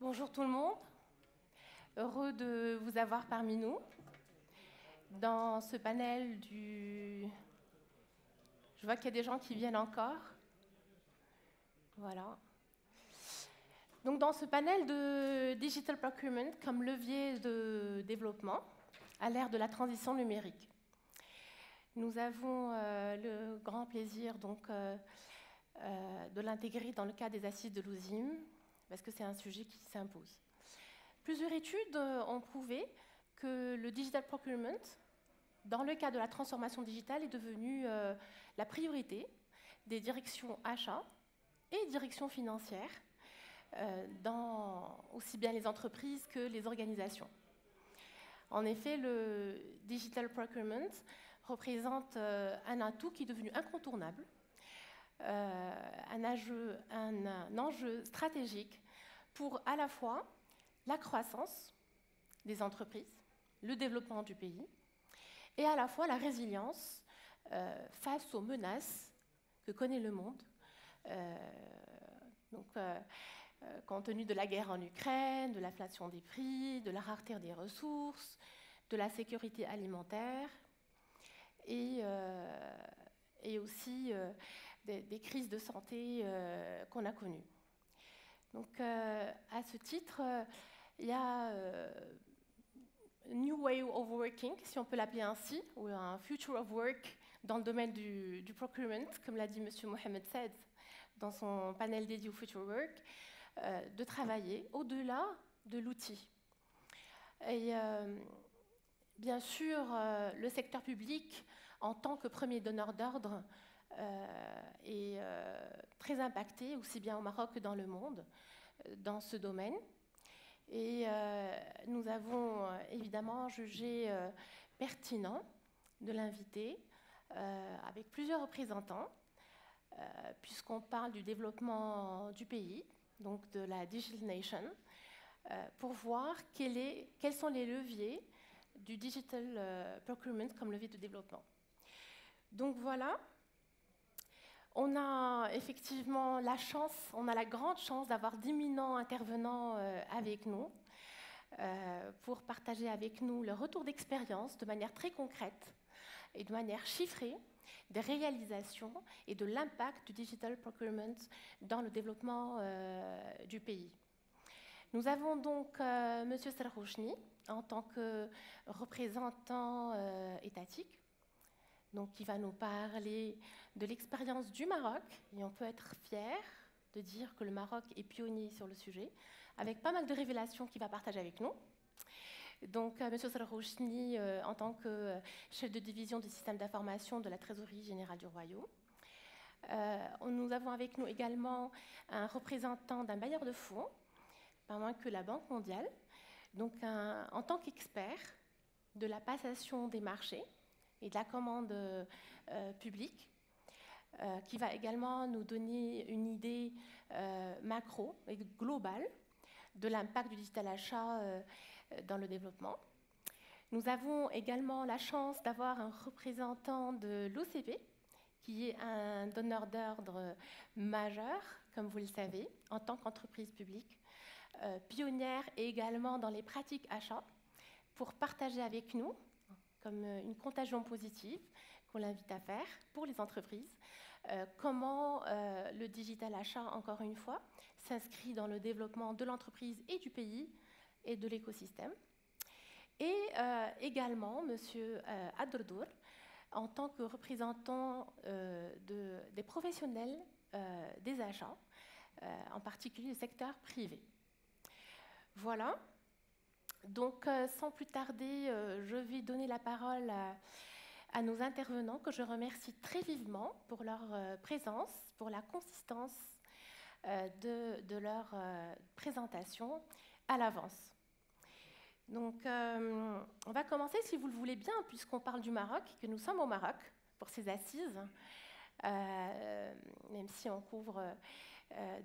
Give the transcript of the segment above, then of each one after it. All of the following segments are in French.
Bonjour tout le monde. Heureux de vous avoir parmi nous dans ce panel du... Je vois qu'il y a des gens qui viennent encore. Voilà. Donc dans ce panel de Digital Procurement comme levier de développement à l'ère de la transition numérique. Nous avons euh, le grand plaisir donc, euh, euh, de l'intégrer dans le cadre des assises de l'OSIM, parce que c'est un sujet qui s'impose. Plusieurs études ont prouvé que le digital procurement, dans le cadre de la transformation digitale, est devenu la priorité des directions achats et directions financières, dans aussi bien les entreprises que les organisations. En effet, le digital procurement représente euh, un atout qui est devenu incontournable, euh, un, enjeu stratégique pour à la fois la croissance des entreprises, le développement du pays, et à la fois la résilience euh, face aux menaces que connaît le monde. donc, compte tenu de la guerre en Ukraine, de l'inflation des prix, de la rareté des ressources, de la sécurité alimentaire, et, euh, aussi euh, des, crises de santé euh, qu'on a connues. Donc, à ce titre, il y a New Way of Working, si on peut l'appeler ainsi, ou un Future of Work dans le domaine du, procurement, comme l'a dit M. Mohamed Said dans son panel dédié au Future Work, de travailler au-delà de l'outil. Et bien sûr, le secteur public en tant que premier donneur d'ordre, euh, est euh, très impacté, aussi bien au Maroc que dans le monde, euh, dans ce domaine. Et nous avons évidemment jugé pertinent de l'inviter avec plusieurs représentants, puisqu'on parle du développement du pays, donc de la Digital Nation, pour voir quels sont les leviers du digital procurement comme levier de développement. Donc voilà, on a effectivement la chance, on a la grande chance d'avoir d'imminents intervenants euh, avec nous euh, pour partager avec nous le retour d'expérience de manière très concrète et de manière chiffrée des réalisations et de l'impact du digital procurement dans le développement euh, du pays. Nous avons donc M. En tant que représentant étatique donc qui va nous parler de l'expérience du Maroc. Et on peut être fier de dire que le Maroc est pionnier sur le sujet, avec pas mal de révélations qu'il va partager avec nous. Donc, euh, M. Sarrouchni, euh, en tant que chef de division du système d'information de la Trésorerie générale du Royaume. Euh, nous avons avec nous également un représentant d'un bailleur de fonds, pas moins que la Banque mondiale, donc en tant qu'expert de la passation des marchés, et de la commande euh, publique, euh, qui va également nous donner une idée euh, macro et globale de l'impact du digital achat dans le développement. Nous avons également la chance d'avoir un représentant de l'OCP, qui est un donneur d'ordre majeur, comme vous le savez, en tant qu'entreprise publique, pionnière également dans les pratiques achats, pour partager avec nous comme euh, une contagion positive qu'on l'invite à faire pour les entreprises. Euh, comment euh, le digital achat, encore une fois, s'inscrit dans le développement de l'entreprise et du pays et de l'écosystème. Et également, M. Adrdour, en tant que représentant de, des professionnels des achats, en particulier le secteur privé. Voilà. Donc, euh, sans plus tarder, euh, je vais donner la parole à, nos intervenants que je remercie très vivement pour leur euh, présence, pour la consistance de, leur présentation à l'avance. Donc, on va commencer, si vous le voulez bien, puisqu'on parle du Maroc, que nous sommes au Maroc pour ces assises, même si on couvre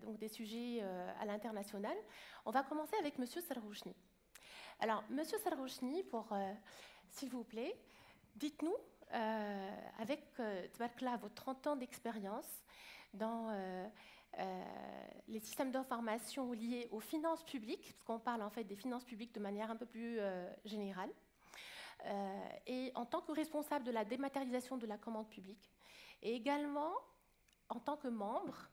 donc des sujets à l'international. On va commencer avec M. Sarrouchni. Alors, Monsieur Sarrouchni, pour, euh, s'il vous plaît, dites-nous, euh, avec euh, votre 30 ans d'expérience dans les systèmes d'information liés aux finances publiques, parce qu'on parle en fait des finances publiques de manière un peu plus générale, et en tant que responsable de la dématérialisation de la commande publique, et également en tant que membre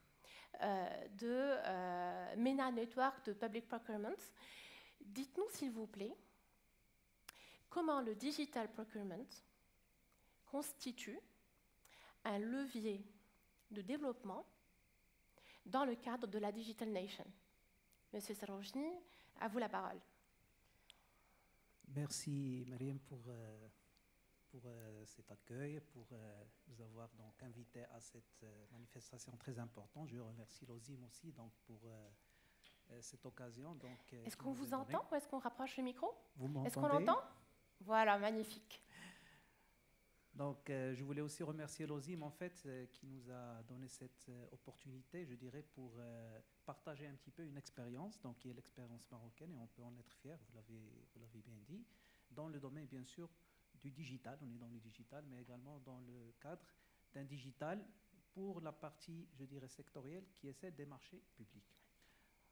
de MENA Network de Public Procurement. Dites-nous s'il vous plaît comment le digital procurement constitue un levier de développement dans le cadre de la Digital Nation. Monsieur Sarojni, à vous la parole. Merci, Mariam, pour, euh, euh, cet accueil, pour euh, nous avoir donc invité à cette manifestation très importante. Je remercie l'OSIM aussi donc, pour cette occasion. Est-ce qu'on vous entend ou est-ce qu'on rapproche le micro? Vous m'entendez Est-ce qu'on l'entend? Voilà, magnifique. Donc, euh, je voulais aussi remercier l'OSIM, en fait, euh, qui nous a donné cette euh, opportunité, je dirais, pour partager un petit peu une expérience, donc qui est l'expérience marocaine, et on peut en être fier, vous l'avez bien dit, dans le domaine, bien sûr, du digital, on est dans le digital, mais également dans le cadre d'un digital pour la partie, je dirais, sectorielle, qui est celle des marchés publics.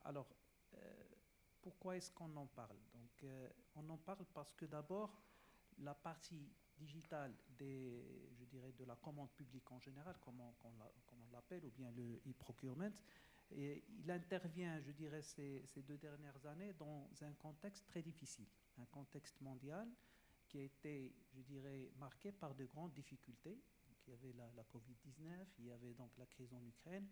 Alors, pourquoi est-ce qu'on en parle? Donc, on en parle parce que d'abord, la partie digitale des, je dirais, de la commande publique en général, comme on, l'appelle, ou bien le e-procurement, il intervient, je dirais, ces, ces, deux dernières années dans un contexte très difficile, un contexte mondial qui a été, je dirais, marqué par de grandes difficultés. il y avait la, la Covid-19, il y avait donc la crise en Ukraine,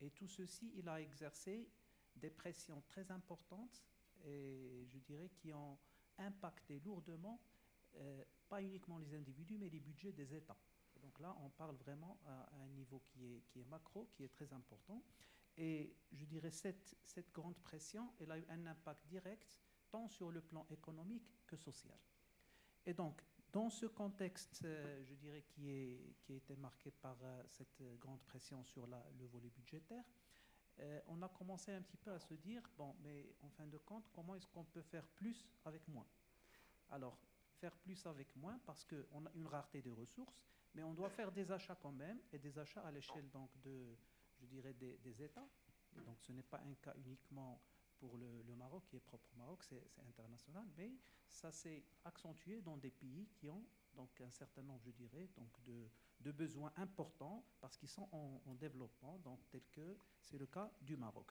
et tout ceci, il a exercé des pressions très importantes et je dirais qui ont impacté lourdement euh, pas uniquement les individus, mais les budgets des États. Donc là, on parle vraiment à, un niveau qui est, qui est, macro, qui est très important. Et je dirais cette, cette grande pression, elle a eu un impact direct tant sur le plan économique que social. Et donc, dans ce contexte, euh, je dirais, qui, est, qui a été marqué par euh, cette grande pression sur le volet budgétaire, on a commencé un petit peu à se dire, bon, mais en fin de compte, comment est-ce qu'on peut faire plus avec moins? Alors, faire plus avec moins parce qu'on a une rareté de ressources, mais on doit faire des achats quand même et des achats à l'échelle donc de, je dirais, des, États. donc ce n'est pas un cas uniquement pour le, Maroc qui est propre au Maroc, c'est international, mais ça s'est accentué dans des pays qui ont donc un certain nombre, je dirais, donc de, de besoins importants parce qu'ils sont en, en, développement, donc tel que c'est le cas du Maroc.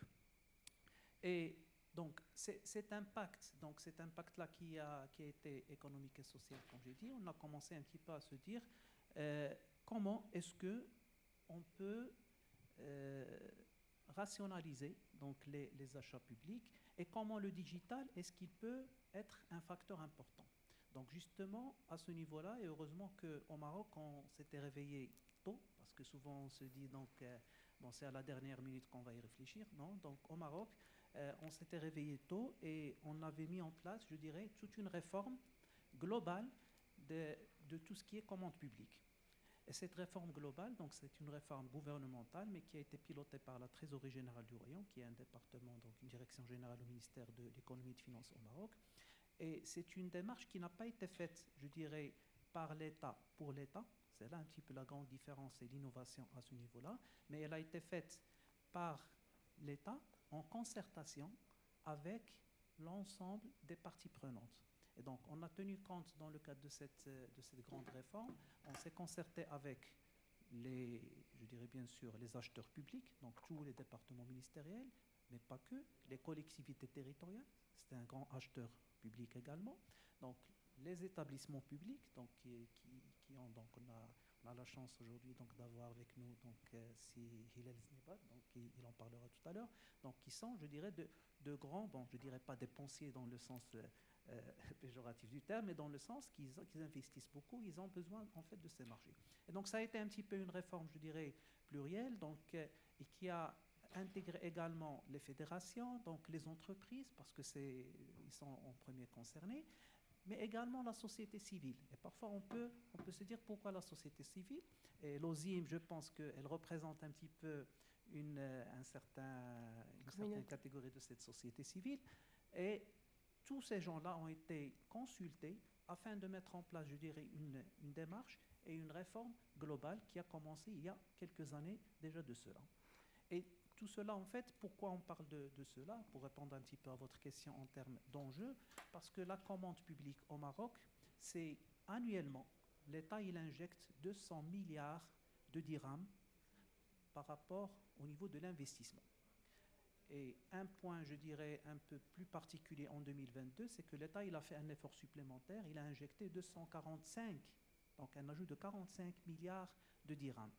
Et donc cet impact, donc cet impact-là qui a, qui a été économique et social, comme j'ai dit, on a commencé un petit peu à se dire euh, comment est-ce que on peut euh, rationaliser donc les, les, achats publics et comment le digital est-ce qu'il peut être un facteur important. Donc justement à ce niveau-là et heureusement qu'au Maroc on s'était réveillé tôt parce que souvent on se dit donc euh, c'est à la dernière minute qu'on va y réfléchir non? Donc au Maroc euh, on s'était réveillé tôt et on avait mis en place, je dirais, toute une réforme globale de, tout ce qui est commande publique. Et cette réforme globale, donc c'est une réforme gouvernementale, mais qui a été pilotée par la Trésorerie générale du Royaume, qui est un département, donc une direction générale au ministère de l'économie et de finances au Maroc. Et c'est une démarche qui n'a pas été faite, je dirais, par l'État pour l'État. C'est là un petit peu la grande différence et l'innovation à ce niveau-là. Mais elle a été faite par l'État en concertation avec l'ensemble des parties prenantes. Et donc, on a tenu compte dans le cadre de cette, de cette grande réforme, on s'est concerté avec les, je dirais bien sûr, les acheteurs publics, donc tous les départements ministériels, mais pas que, les collectivités territoriales, c'est un grand acheteur public également, donc les établissements publics, donc qui, ont donc on a on a la chance aujourd'hui d'avoir avec nous donc euh, il, en parlera tout à l'heure, donc qui sont, je dirais, de, de, grands, bon, je dirais pas dépensiers dans le sens euh, euh, péjoratif du terme, mais dans le sens qu'ils investissent beaucoup, ils ont besoin en fait de ces marchés. Et donc ça a été un petit peu une réforme, je dirais, plurielle, donc et qui a intégré également les fédérations, donc les entreprises, parce que c'est ils sont en premier concernés, mais également la société civile. Et parfois, on peut, on peut se dire pourquoi la société civile. Et l'OSIM, je pense qu'elle représente un petit peu une, un certain, une certaine catégorie de cette société civile. Et tous ces gens-là ont été consultés afin de mettre en place, je dirais, une, une, démarche et une réforme globale qui a commencé il y a quelques années déjà de cela. Et tout cela, en fait, pourquoi on parle de, cela Pour répondre un petit peu à votre question en termes d'enjeux, parce que la commande publique au Maroc, c'est annuellement, l'État, il injecte 200 milliards de dirhams par rapport au niveau de l'investissement. Et un point, je dirais, un peu plus particulier en 2022, c'est que l'État il a fait un effort supplémentaire. Il a injecté 245, donc un ajout de 45 milliards de dirhams,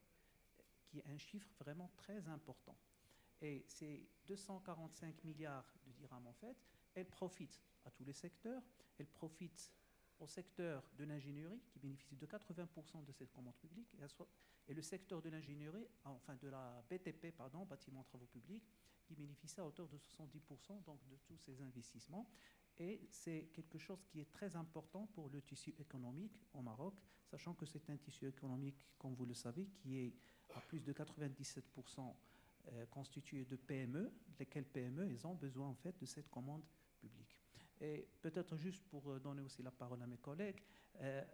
qui est un chiffre vraiment très important. Et ces 245 milliards de dirhams, en fait, elles profitent à tous les secteurs. Elles profitent au secteur de l'ingénierie, qui bénéficie de 80% de cette commande publique, et, le secteur de l'ingénierie, enfin de la BTP, pardon, bâtiment travaux publics, qui bénéficie à hauteur de 70% donc de tous ces investissements. Et c'est quelque chose qui est très important pour le tissu économique au Maroc, sachant que c'est un tissu économique, comme vous le savez, qui est à plus de 97% euh, constitué de PME, lesquelles PME, ils ont besoin en fait de cette commande publique. Et peut-être juste pour euh, donner aussi la parole à mes collègues, euh,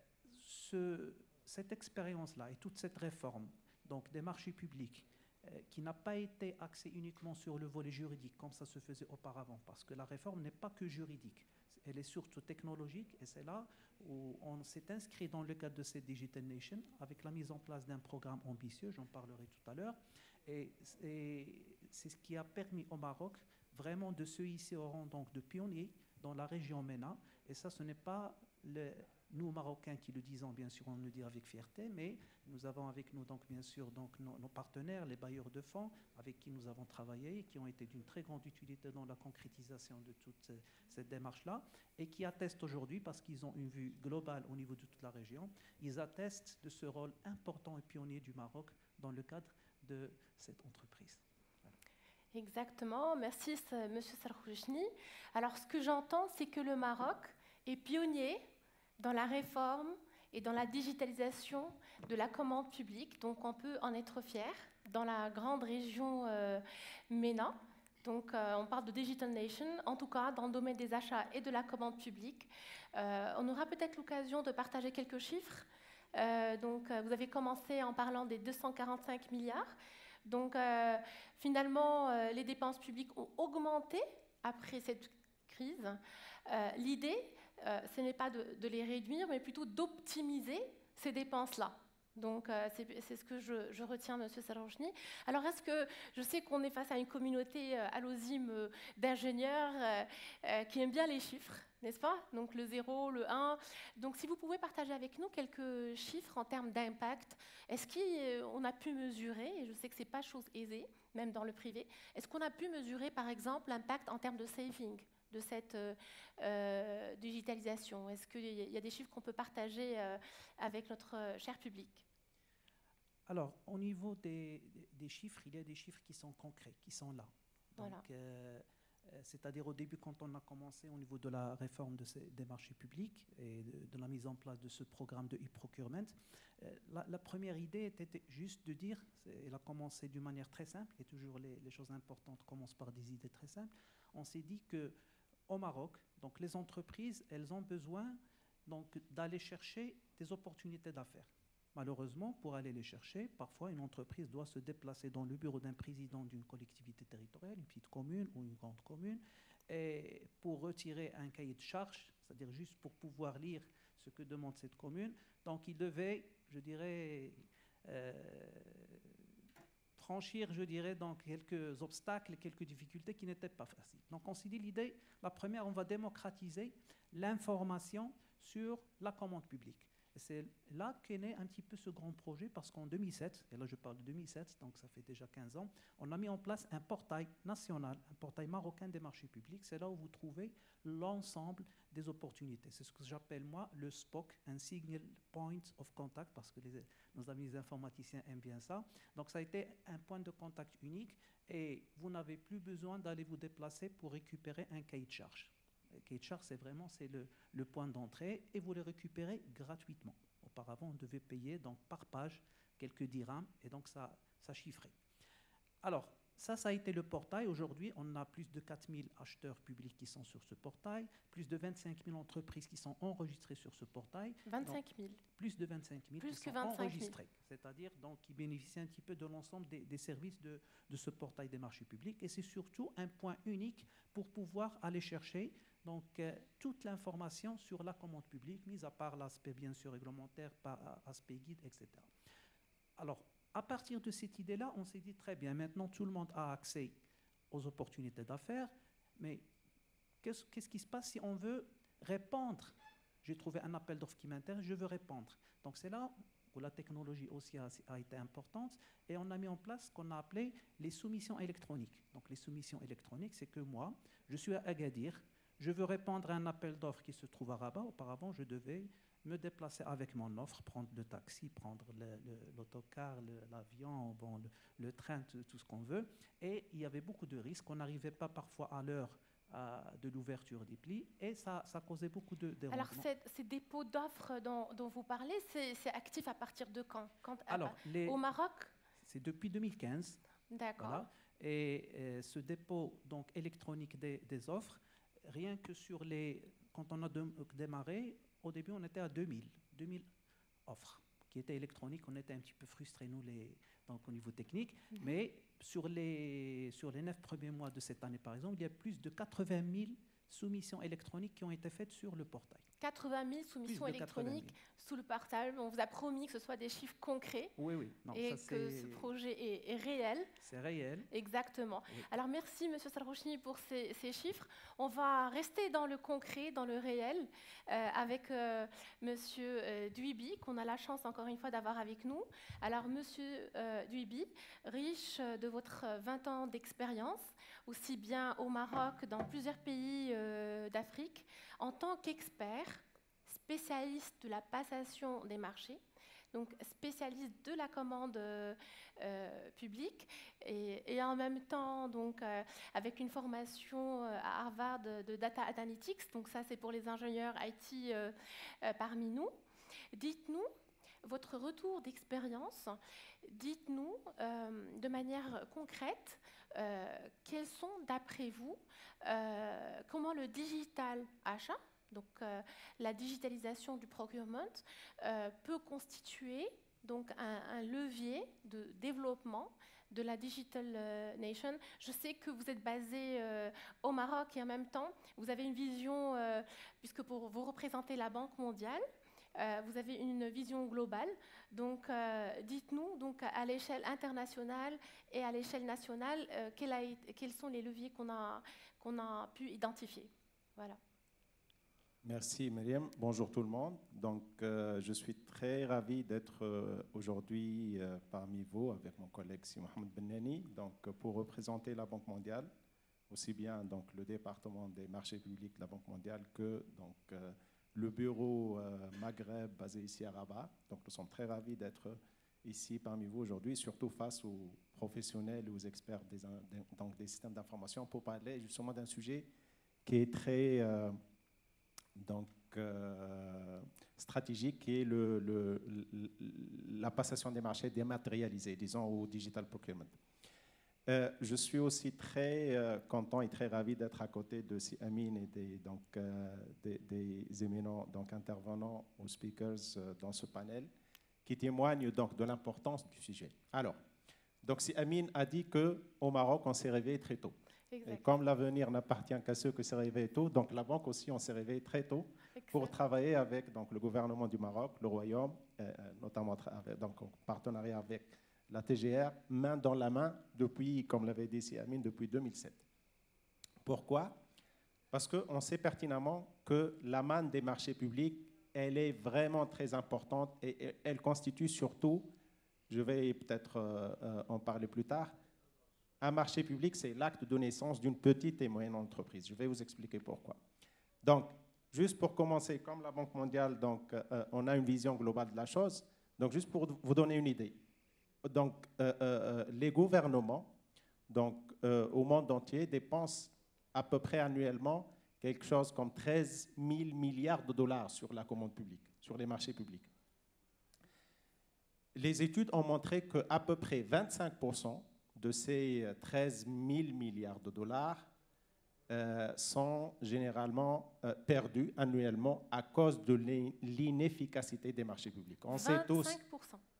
ce, cette expérience-là et toute cette réforme donc des marchés publics euh, qui n'a pas été axée uniquement sur le volet juridique comme ça se faisait auparavant, parce que la réforme n'est pas que juridique, elle est surtout technologique et c'est là où on s'est inscrit dans le cadre de cette Digital Nation avec la mise en place d'un programme ambitieux, j'en parlerai tout à l'heure, et, c'est ce qui a permis au Maroc vraiment de se hisser au rang donc, de pionnier dans la région MENA. Et ça, ce n'est pas nous, Marocains, qui le disons, bien sûr, on le dit avec fierté, mais nous avons avec nous, donc, bien sûr, donc, nos, partenaires, les bailleurs de fonds, avec qui nous avons travaillé, et qui ont été d'une très grande utilité dans la concrétisation de toute cette démarche-là, et qui attestent aujourd'hui, parce qu'ils ont une vue globale au niveau de toute la région, ils attestent de ce rôle important et pionnier du Maroc dans le cadre de cette entreprise. Exactement, merci Monsieur Sarkhouchni. Alors ce que j'entends, c'est que le Maroc est pionnier dans la réforme et dans la digitalisation de la commande publique, donc on peut en être fier dans la grande région euh, MENA. Donc euh, on parle de Digital Nation, en tout cas dans le domaine des achats et de la commande publique. Euh, on aura peut-être l'occasion de partager quelques chiffres. Donc vous avez commencé en parlant des 245 milliards. Donc euh, finalement, euh, les dépenses publiques ont augmenté après cette crise. Euh, l'idée, ce n'est pas de, les réduire, mais plutôt d'optimiser ces dépenses-là. Donc, c'est ce que je, retiens, Monsieur Saranchny. Alors, est-ce que je sais qu'on est face à une communauté l'osime d'ingénieurs qui aiment bien les chiffres? N'est-ce pas? Donc le 0, le 1. Donc si vous pouvez partager avec nous quelques chiffres en termes d'impact, est-ce qu'on a pu mesurer, et je sais que ce n'est pas chose aisée, même dans le privé, est-ce qu'on a pu mesurer par exemple l'impact en termes de saving de cette euh, euh, digitalisation? Est-ce qu'il y a des chiffres qu'on peut partager euh, avec notre cher public? Alors, au niveau des, chiffres, il y a des chiffres qui sont concrets, qui sont là. Donc, voilà. Euh, c'est-à-dire au début quand on a commencé au niveau de la réforme des marchés publics et de, la mise en place de ce programme de e-procurement, euh, la, première idée était juste de dire, elle a commencé d'une manière très simple, et toujours les, choses importantes commencent par des idées très simples, on s'est dit que au Maroc, donc les entreprises, elles ont besoin d'aller chercher des opportunités d'affaires. Malheureusement, pour aller les chercher, parfois une entreprise doit se déplacer dans le bureau d'un président d'une collectivité territoriale, une petite commune ou une grande commune, et pour retirer un cahier de charge, c'est-à-dire juste pour pouvoir lire ce que demande cette commune. Donc il devait, je dirais, euh, franchir, je dirais, donc quelques obstacles, quelques difficultés qui n'étaient pas faciles. Donc on s'est dit l'idée, la première, on va démocratiser l'information sur la commande publique c'est là qu'est né un petit peu ce grand projet, parce qu'en 2007, et là je parle de 2007, donc ça fait déjà 15 ans, on a mis en place un portail national, un portail marocain des marchés publics. C'est là où vous trouvez l'ensemble des opportunités. C'est ce que j'appelle moi le SPOC, un Signal Point of Contact, parce que nos amis informaticiens aiment bien ça. Donc ça a été un point de contact unique et vous n'avez plus besoin d'aller vous déplacer pour récupérer un cahier de charge. K-Char, c'est vraiment c'est le, point d'entrée et vous les récupérez gratuitement. Auparavant, on devait payer donc par page quelques dirhams et donc ça, ça chiffrait. Alors, ça, ça a été le portail. Aujourd'hui, on a plus de 4000 acheteurs publics qui sont sur ce portail, plus de 25 000 entreprises qui sont enregistrées sur ce portail. 25 000. plus de 25 000 plus qui que sont 25 000. enregistrés, c'est-à-dire donc qui bénéficient un petit peu de l'ensemble des, des services de, de ce portail des marchés publics. Et c'est surtout un point unique pour pouvoir aller chercher donc euh, toute l'information sur la commande publique, mis à part l'aspect bien sûr réglementaire, a- aspect guide, etc. Alors, à partir de cette idée-là, on s'est dit très bien, maintenant tout le monde a accès aux opportunités d'affaires, mais qu'est-ce qu'est-ce qui se passe si on veut répondre J'ai trouvé un appel d'offres qui m'intéresse, je veux répondre. Donc c'est là où la technologie aussi a, a été importante et on a mis en place ce qu'on a appelé les soumissions électroniques. Donc les soumissions électroniques, c'est que moi, je suis à Agadir, je veux répondre à un appel d'offres qui se trouve à Rabat. Auparavant, je devais me déplacer avec mon offre, prendre le taxi, prendre l'autocar, l'avion, bon, le, le train, tout, ce qu'on veut. Et il y avait beaucoup de risques. On n'arrivait pas parfois à l'heure de l'ouverture des plis et ça, ça causait beaucoup de Alors, dérangements. ces, dépôts d'offres dont, dont vous parlez, c'est actif à partir de quand, quand à- Alors, les- Au Maroc? C'est depuis 2015. D'accord. Voilà. Et euh, ce dépôt donc, électronique des, des offres, rien que sur les. Quand on a démarré, au début, on était à 2000, 2000 offres qui étaient électroniques. On était un petit peu frustrés, nous, les, donc, au niveau technique. Mhm. Mais sur les, sur les neuf premiers mois de cette année, par exemple, il y a plus de 80 000 soumissions électroniques qui ont été faites sur le portail. 80 000 soumissions Plus de 80 000. électroniques sous le portail. On vous a promis que ce soit des chiffres concrets Oui, oui. Non, et ça, que ce projet est, est réel. c'est réel. Exactement. Oui. Alors merci Monsieur Salrouchni pour ces, ces chiffres. On va rester dans le concret, dans le réel, euh, avec euh, Monsieur euh, Duibi, qu'on a la chance encore une fois d'avoir avec nous. Alors Monsieur euh, Duibi, riche de votre euh, 20 ans d'expérience, aussi bien au Maroc, dans plusieurs pays d'Afrique, en tant qu'expert, spécialiste de la passation des marchés, donc spécialiste de la commande euh, euh, publique, et, en même temps, donc, euh, avec une formation euh, à Harvard de, Data Analytics, donc ça c'est pour les ingénieurs IT euh, euh, parmi nous. Dites-nous votre retour d'expérience, dites-nous euh, de manière concrète euh, quels sont d'après vous, euh, comment le digital achat, donc la digitalisation du procurement, peut constituer donc un, levier de développement de la Digital Nation? Je sais que vous êtes basé au Maroc et en même temps, vous avez une vision, puisque pour vous représentez la Banque mondiale, euh, vous avez une vision globale. Donc, euh, dites-nous, donc à l'échelle internationale et à l'échelle nationale, euh, quels sont les leviers qu'on a, qu'on a pu identifier. Voilà. Merci Myriam. Bonjour tout le monde. Donc, je suis très ravi d'être aujourd'hui parmi vous avec mon collègue Si Mohamed Benani, donc pour représenter la Banque mondiale, aussi bien donc le département des marchés publics de la Banque mondiale que donc le bureau euh, Maghreb basé ici à Rabat. Donc, nous sommes très ravis d'être ici parmi vous aujourd'hui, surtout face aux professionnels et aux experts des, donc des systèmes d'information pour parler justement d'un sujet qui est très euh, donc, euh, stratégique qui est le, le- la passation des marchés dématérialisés, disons, au digital procurement. Euh, je suis aussi très euh, content et très ravi d'être à côté de Si Amin et des, donc, euh, des, des éminents donc, intervenants ou speakers dans ce panel qui témoignent donc, de l'importance du sujet. Alors, donc Si Amin a dit qu'au Maroc, on s'est réveillé très tôt. Et comme l'avenir n'appartient qu'à ceux qui s'est réveillés tôt, donc la banque aussi, on s'est réveillé très tôt pour travailler avec donc, le gouvernement du Maroc, le Royaume, notamment donc, en partenariat avec la TGR, main dans la main depuis, comme l'avait dit Siamine, depuis 2007. Pourquoi? Parce qu'on sait pertinemment que la manne des marchés publics, elle est vraiment très importante et, elle constitue surtout, je vais peut-être euh, euh, en parler plus tard, un marché public, c'est l'acte de naissance d'une petite et moyenne entreprise. Je vais vous expliquer pourquoi. Donc, juste pour commencer, comme la Banque mondiale, donc, euh, on a une vision globale de la chose. Donc, juste pour vous donner une idée. Donc, euh, euh, les gouvernements donc, euh, au monde entier dépensent à peu près annuellement quelque chose comme 13 000 milliards de dollars sur la commande publique, sur les marchés publics. Les études ont montré qu'à peu près 25% de ces 13 000 milliards de dollars euh, sont généralement euh, perdus annuellement à cause de l'inefficacité des marchés publics. On 25%. sait tous,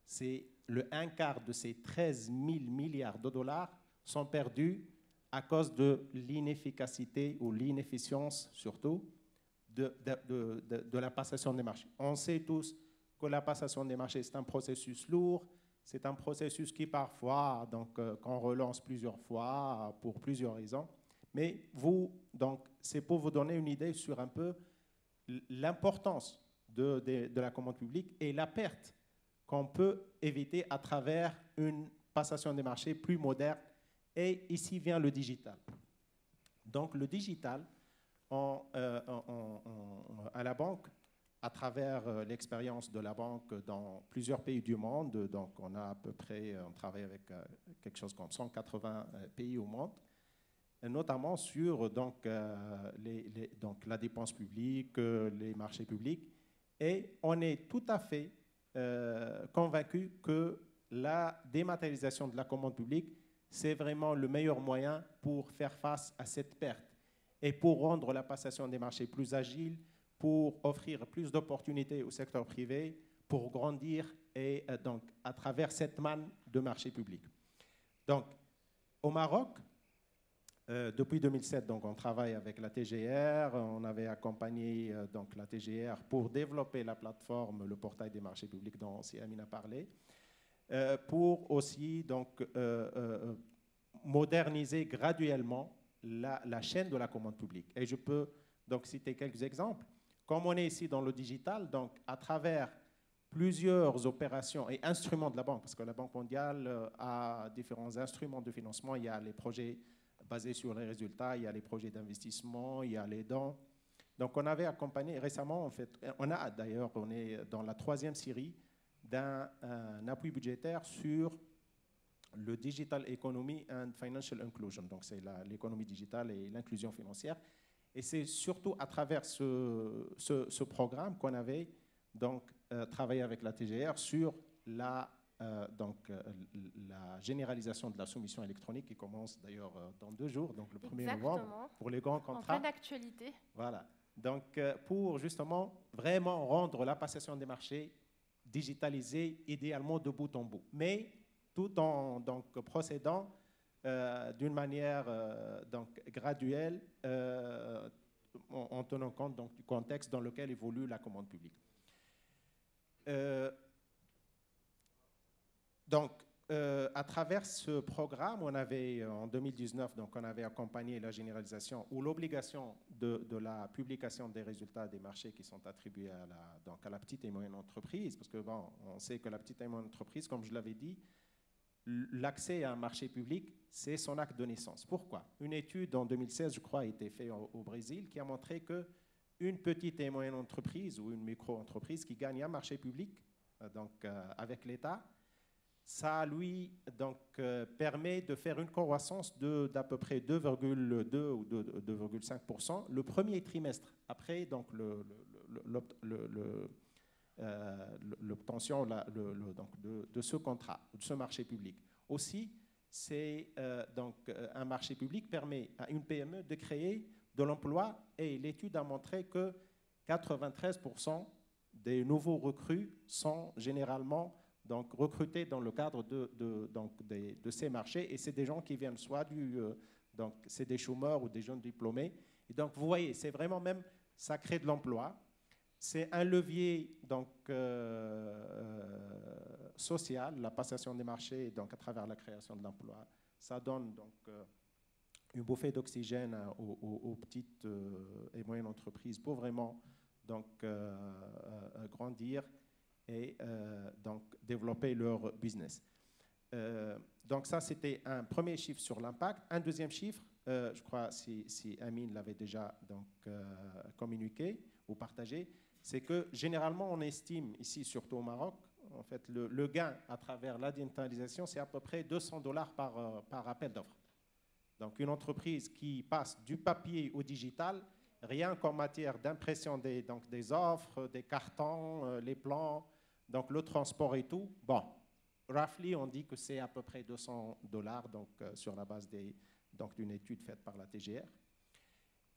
c'est le un quart de ces 13 000 milliards de dollars sont perdus à cause de l'inefficacité ou l'inefficience surtout de, la passation des marchés. On sait tous que la passation des marchés, c'est un processus lourd, c'est un processus qui parfois, donc, euh, qu'on relance plusieurs fois pour plusieurs raisons, mais vous, donc, c'est pour vous donner une idée sur un peu l'importance de, la commande publique et la perte qu'on peut éviter à travers une passation des marchés plus moderne. Et ici vient le digital. Donc le digital, euh, à la banque, à travers euh, l'expérience de la banque dans plusieurs pays du monde, donc on a à peu près, on travaille avec euh, quelque chose comme 180 pays au monde, notamment sur donc, euh, la dépense publique, euh, les marchés publics. Et on est tout à fait euh, convaincu que la dématérialisation de la commande publique, c'est vraiment le meilleur moyen pour faire face à cette perte et pour rendre la passation des marchés plus agile, pour offrir plus d'opportunités au secteur privé, pour grandir et donc à travers cette manne de marchés publics. Donc, au Maroc, euh, depuis 2007, donc, on travaille avec la TGR. On avait accompagné euh, donc, la TGR pour développer la plateforme, le portail des marchés publics dont Amine a parlé, euh, pour aussi donc, moderniser graduellement la, la, chaîne de la commande publique. Et je peux donc citer quelques exemples. Comme on est ici dans le digital, donc à travers plusieurs opérations et instruments de la banque, parce que la Banque mondiale a différents instruments de financement, il y a les projets basé sur les résultats, il y a les projets d'investissement, il y a les dons. Donc on avait accompagné récemment, en fait, on a d'ailleurs, on est dans la troisième série d'un appui budgétaire sur le Digital Economy and Financial Inclusion. Donc c'est l'économie digitale et l'inclusion financière. Et c'est surtout à travers ce, programme qu'on avait donc euh, travaillé avec la TGR sur la euh, donc, euh, la généralisation de la soumission électronique qui commence d'ailleurs euh, dans deux jours, donc le 1er novembre, pour les grands contrats. En pleine actualité. Voilà. Donc, pour justement vraiment rendre la passation des marchés digitalisée idéalement de bout en bout, mais tout en donc, procédant d'une manière donc, graduelle en, en, tenant compte donc, du contexte dans lequel évolue la commande publique. Donc, euh, à travers ce programme, on avait euh, en 2019, donc on avait accompagné la généralisation ou l'obligation de, la publication des résultats des marchés qui sont attribués à la, donc à la petite et moyenne entreprise, parce que bon, on sait que la petite et moyenne entreprise, comme je l'avais dit, l'accès à un marché public, c'est son acte de naissance. Pourquoi? Une étude en 2016, je crois, a été faite au, Brésil qui a montré que une petite et moyenne entreprise ou une micro-entreprise qui gagne un marché public, euh, donc avec l'État, ça lui donc, euh, permet de faire une croissance d'à peu près 2,2 ou 2,5% le premier trimestre après donc l'obtention de, ce contrat, de ce marché public. Aussi, c'est euh, donc euh, un marché public permet à une PME de créer de l'emploi et l'étude a montré que 93% des nouveaux recrues sont généralement donc recrutés dans le cadre de, donc de ces marchés. Et c'est des gens qui viennent soit du... Euh, donc c'est des chômeurs ou des jeunes diplômés. Et donc vous voyez, c'est vraiment même, ça crée de l'emploi. C'est un levier donc, euh, euh, social, la passation des marchés, donc à travers la création de l'emploi. Ça donne donc une bouffée d'oxygène aux, petites et moyennes entreprises pour vraiment donc, grandir et euh, donc développer leur business. Euh, donc ça, c'était un premier chiffre sur l'impact. Un deuxième chiffre, euh, je crois si, Amine l'avait déjà donc, communiqué ou partagé, c'est que généralement, on estime ici, surtout au Maroc, en fait, le, le gain à travers la digitalisation, c'est à peu près 200 dollars par, par appel d'offres. Donc une entreprise qui passe du papier au digital, rien qu'en matière d'impression des, des offres, des cartons, les plans, donc le transport et tout, bon, roughly, on dit que c'est à peu près 200 dollars donc, sur la base d'une étude faite par la TGR.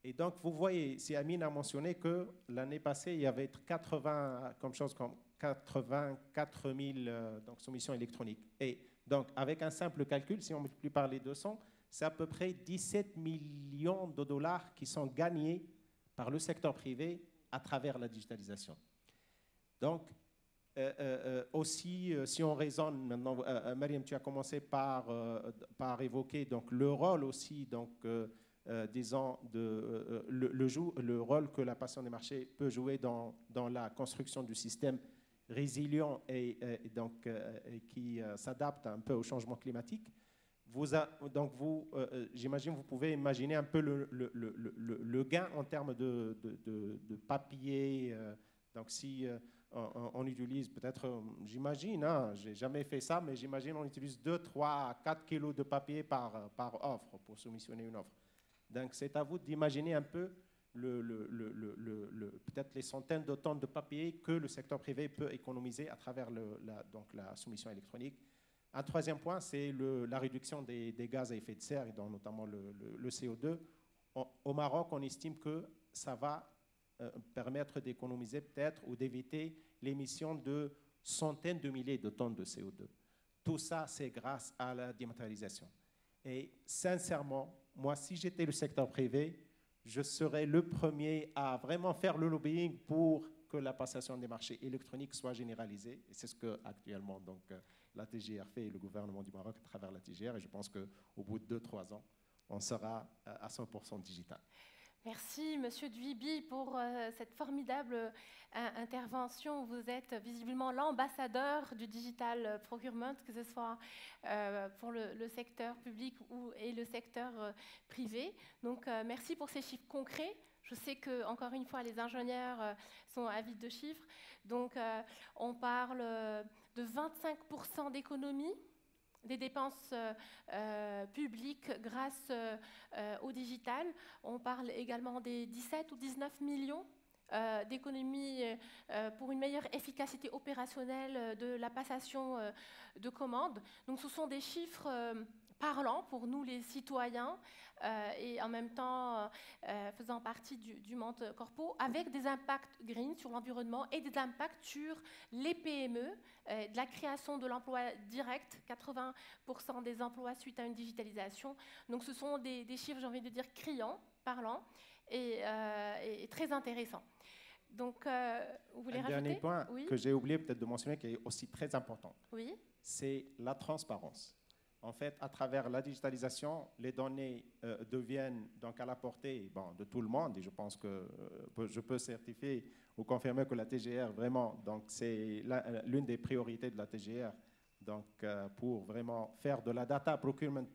Et donc, vous voyez, si Amine a mentionné que l'année passée, il y avait 80, comme chose comme 84 000 donc, soumissions électroniques. Et donc, avec un simple calcul, si on multiplie par les 200, c'est à peu près 17 millions de dollars qui sont gagnés par le secteur privé à travers la digitalisation. Donc, euh, euh, euh, aussi, si on raisonne maintenant, Mariam, tu as commencé par, par évoquer donc, le rôle aussi donc, disons, de, le, le, rôle que la passion des marchés peut jouer dans, dans la construction du système résilient et, donc, qui s'adapte un peu au changement climatique. Vous donc, vous, j'imagine, vous pouvez imaginer un peu le, le, gain en termes de, de, de, papier. donc, si on, utilise peut-être, j'imagine, hein, j'ai jamais fait ça, mais j'imagine on utilise 2, 3, 4 kilos de papier par, par offre pour soumissionner une offre. Donc c'est à vous d'imaginer un peu le, peut-être les centaines de tonnes de papier que le secteur privé peut économiser à travers la, donc la soumission électronique. Un troisième point, c'est la réduction des, gaz à effet de serre, et notamment le, CO2. au Maroc, on estime que ça va euh, permettre d'économiser peut-être ou d'éviter l'émission de centaines de milliers de tonnes de CO2. Tout ça, c'est grâce à la dématérialisation. Et sincèrement, moi, si j'étais le secteur privé, je serais le premier à vraiment faire le lobbying pour que la passation des marchés électroniques soit généralisée. Et c'est ce que actuellement donc, euh, la TGR fait et le gouvernement du Maroc à travers la TGR. Et je pense qu'au bout de 2-3 ans, on sera euh, à 100% digital. Merci, Monsieur Duibi, pour euh, cette formidable euh, intervention. Vous êtes visiblement l'ambassadeur du digital procurement, que ce soit euh, pour le, secteur public ou, et le secteur privé. Donc, merci pour ces chiffres concrets. Je sais que, encore une fois, les ingénieurs sont avides de chiffres. Donc, on parle de 25% d'économie des dépenses euh, euh, publiques grâce euh, au digital. On parle également des 17 ou 19 millions d'économies pour une meilleure efficacité opérationnelle de la passation de commandes. Donc ce sont des chiffres parlant pour nous les citoyens euh, et en même temps euh, faisant partie du, monde corpo, avec des impacts green sur l'environnement et des impacts sur les PME, euh, de la création de l'emploi direct, 80% des emplois suite à une digitalisation. Donc ce sont des, chiffres, j'ai envie de dire, criants, parlants et, très intéressants. Donc, vous voulez Un rajouter dernier point que j'ai oublié peut-être de mentionner, qui est aussi très important. Oui. C'est la transparence. En fait, à travers la digitalisation, les données euh, deviennent donc à la portée de tout le monde. Et je pense que euh, je peux certifier ou confirmer que la TGR, vraiment, c'est euh, l'une des priorités de la TGR. Donc, pour vraiment faire de la data procurement,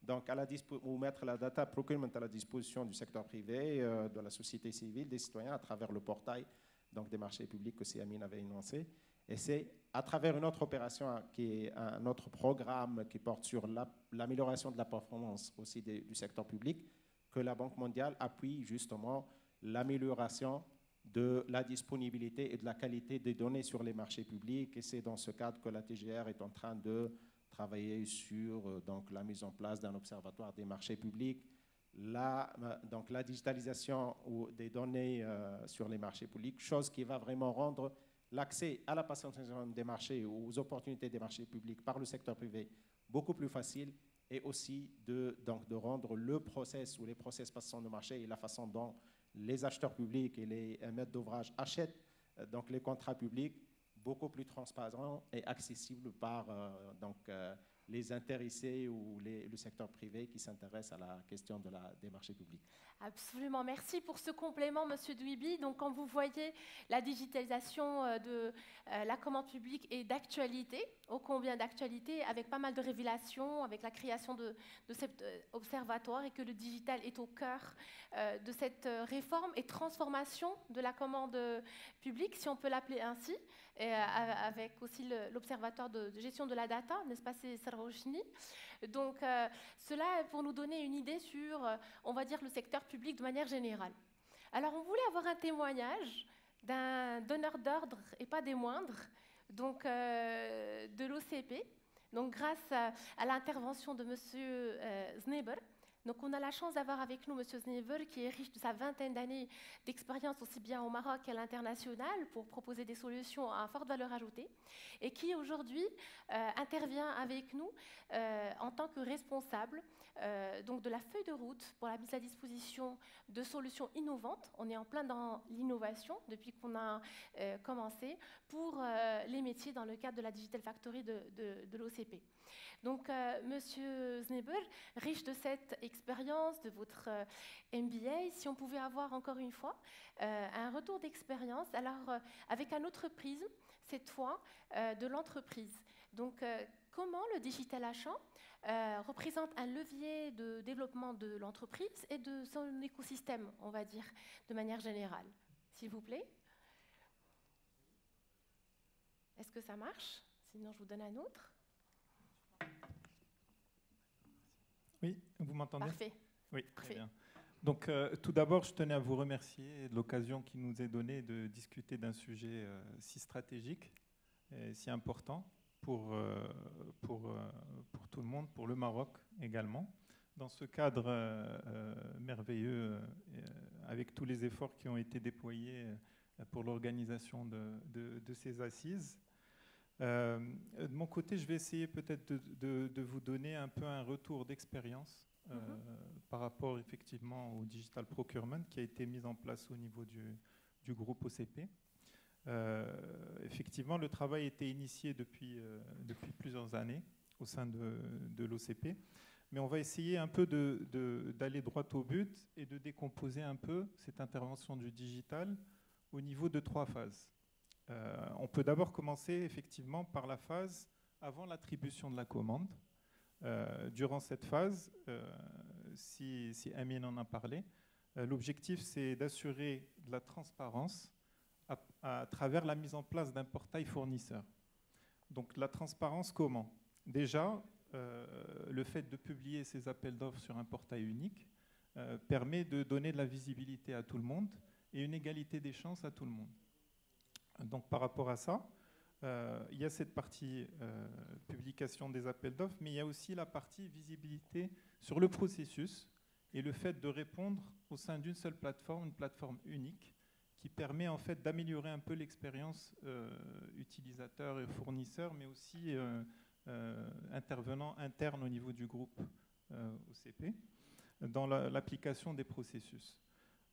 donc à la ou mettre la data procurement à la disposition du secteur privé, de la société civile, des citoyens, à travers le portail donc des marchés publics que Siamine avait énoncé. Et c'est à travers une autre opération hein, qui est un autre programme qui porte sur l'amélioration de la performance aussi du secteur public que la Banque mondiale appuie justement l'amélioration de la disponibilité et de la qualité des données sur les marchés publics. Et c'est dans ce cadre que la TGR est en train de travailler sur euh, donc, la mise en place d'un observatoire des marchés publics, la, euh, donc, la digitalisation des données euh, sur les marchés publics, chose qui va vraiment rendre l'accès à la passation des marchés ou aux opportunités des marchés publics par le secteur privé beaucoup plus facile et aussi de, donc, de rendre le process ou les process passation de marché et la façon dont les acheteurs publics et les maîtres d'ouvrage achètent euh, donc, les contrats publics beaucoup plus transparents et accessibles par euh, donc, euh, les intéressés ou le secteur privé qui s'intéresse à la question des marchés publics. Absolument, merci pour ce complément, Monsieur Douibi. Donc, quand vous voyez la digitalisation euh, de euh, la commande publique et d'actualité, ô combien d'actualité, avec pas mal de révélations, avec la création de, de cet euh, observatoire et que le digital est au cœur de cette réforme et transformation de la commande publique, si on peut l'appeler ainsi, et avec aussi l'observatoire de, gestion de la data, n'est-ce pas, c'est Donc, cela pour nous donner une idée sur, on va dire, le secteur public de manière générale. Alors, on voulait avoir un témoignage d'un donneur d'ordre, et pas des moindres, donc euh, de l'OCP, Donc, grâce à, l'intervention de M. Euh, Zneber, donc on a la chance d'avoir avec nous M. Znever, qui est riche de sa vingtaine d'années d'expérience aussi bien au Maroc qu'à l'international pour proposer des solutions à forte valeur ajoutée, et qui aujourd'hui euh, intervient avec nous euh, en tant que responsable euh, donc de la feuille de route pour la mise à disposition de solutions innovantes. On est en plein dans l'innovation depuis qu'on a commencé pour les métiers dans le cadre de la Digital Factory de, de l'OCP. Donc, euh, Monsieur Zneber, riche de cette expérience, de votre euh, MBA, si on pouvait avoir encore une fois euh, un retour d'expérience, alors avec un autre prisme, cette fois de l'entreprise. Donc, comment le digital achat représente un levier de développement de l'entreprise et de son écosystème, on va dire, de manière générale. S'il vous plaît. Est-ce que ça marche? Sinon, je vous donne un autre. Oui, vous m'entendez? Parfait. Oui, très bien. Donc, euh, tout d'abord, je tenais à vous remercier de l'occasion qui nous est donnée de discuter d'un sujet euh, si stratégique et si important pour, euh, pour, pour tout le monde, pour le Maroc également. Dans ce cadre merveilleux, avec tous les efforts qui ont été déployés pour l'organisation de, de, de, ces assises, euh, de mon côté, je vais essayer peut-être de, vous donner un peu un retour d'expérience euh, mhm. par rapport effectivement au digital procurement qui a été mis en place au niveau du, groupe OCP. Euh, effectivement, le travail a été initié depuis, depuis plusieurs années au sein de, l'OCP, mais on va essayer un peu d'aller droit au but et de décomposer un peu cette intervention du digital au niveau de trois phases. Euh, on peut d'abord commencer effectivement par la phase avant l'attribution de la commande. Euh, durant cette phase, euh, si, si Amine en a parlé, l'objectif c'est d'assurer de la transparence à, travers la mise en place d'un portail fournisseur. Donc la transparence comment? Déjà, le fait de publier ces appels d'offres sur un portail unique permet de donner de la visibilité à tout le monde et une égalité des chances à tout le monde. Donc par rapport à ça, euh, il y a cette partie euh, publication des appels d'offres, mais il y a aussi la partie visibilité sur le processus et le fait de répondre au sein d'une seule plateforme, une plateforme unique, qui permet en fait d'améliorer un peu l'expérience euh, utilisateur et fournisseur, mais aussi intervenant interne au niveau du groupe OCP dans l'application des processus.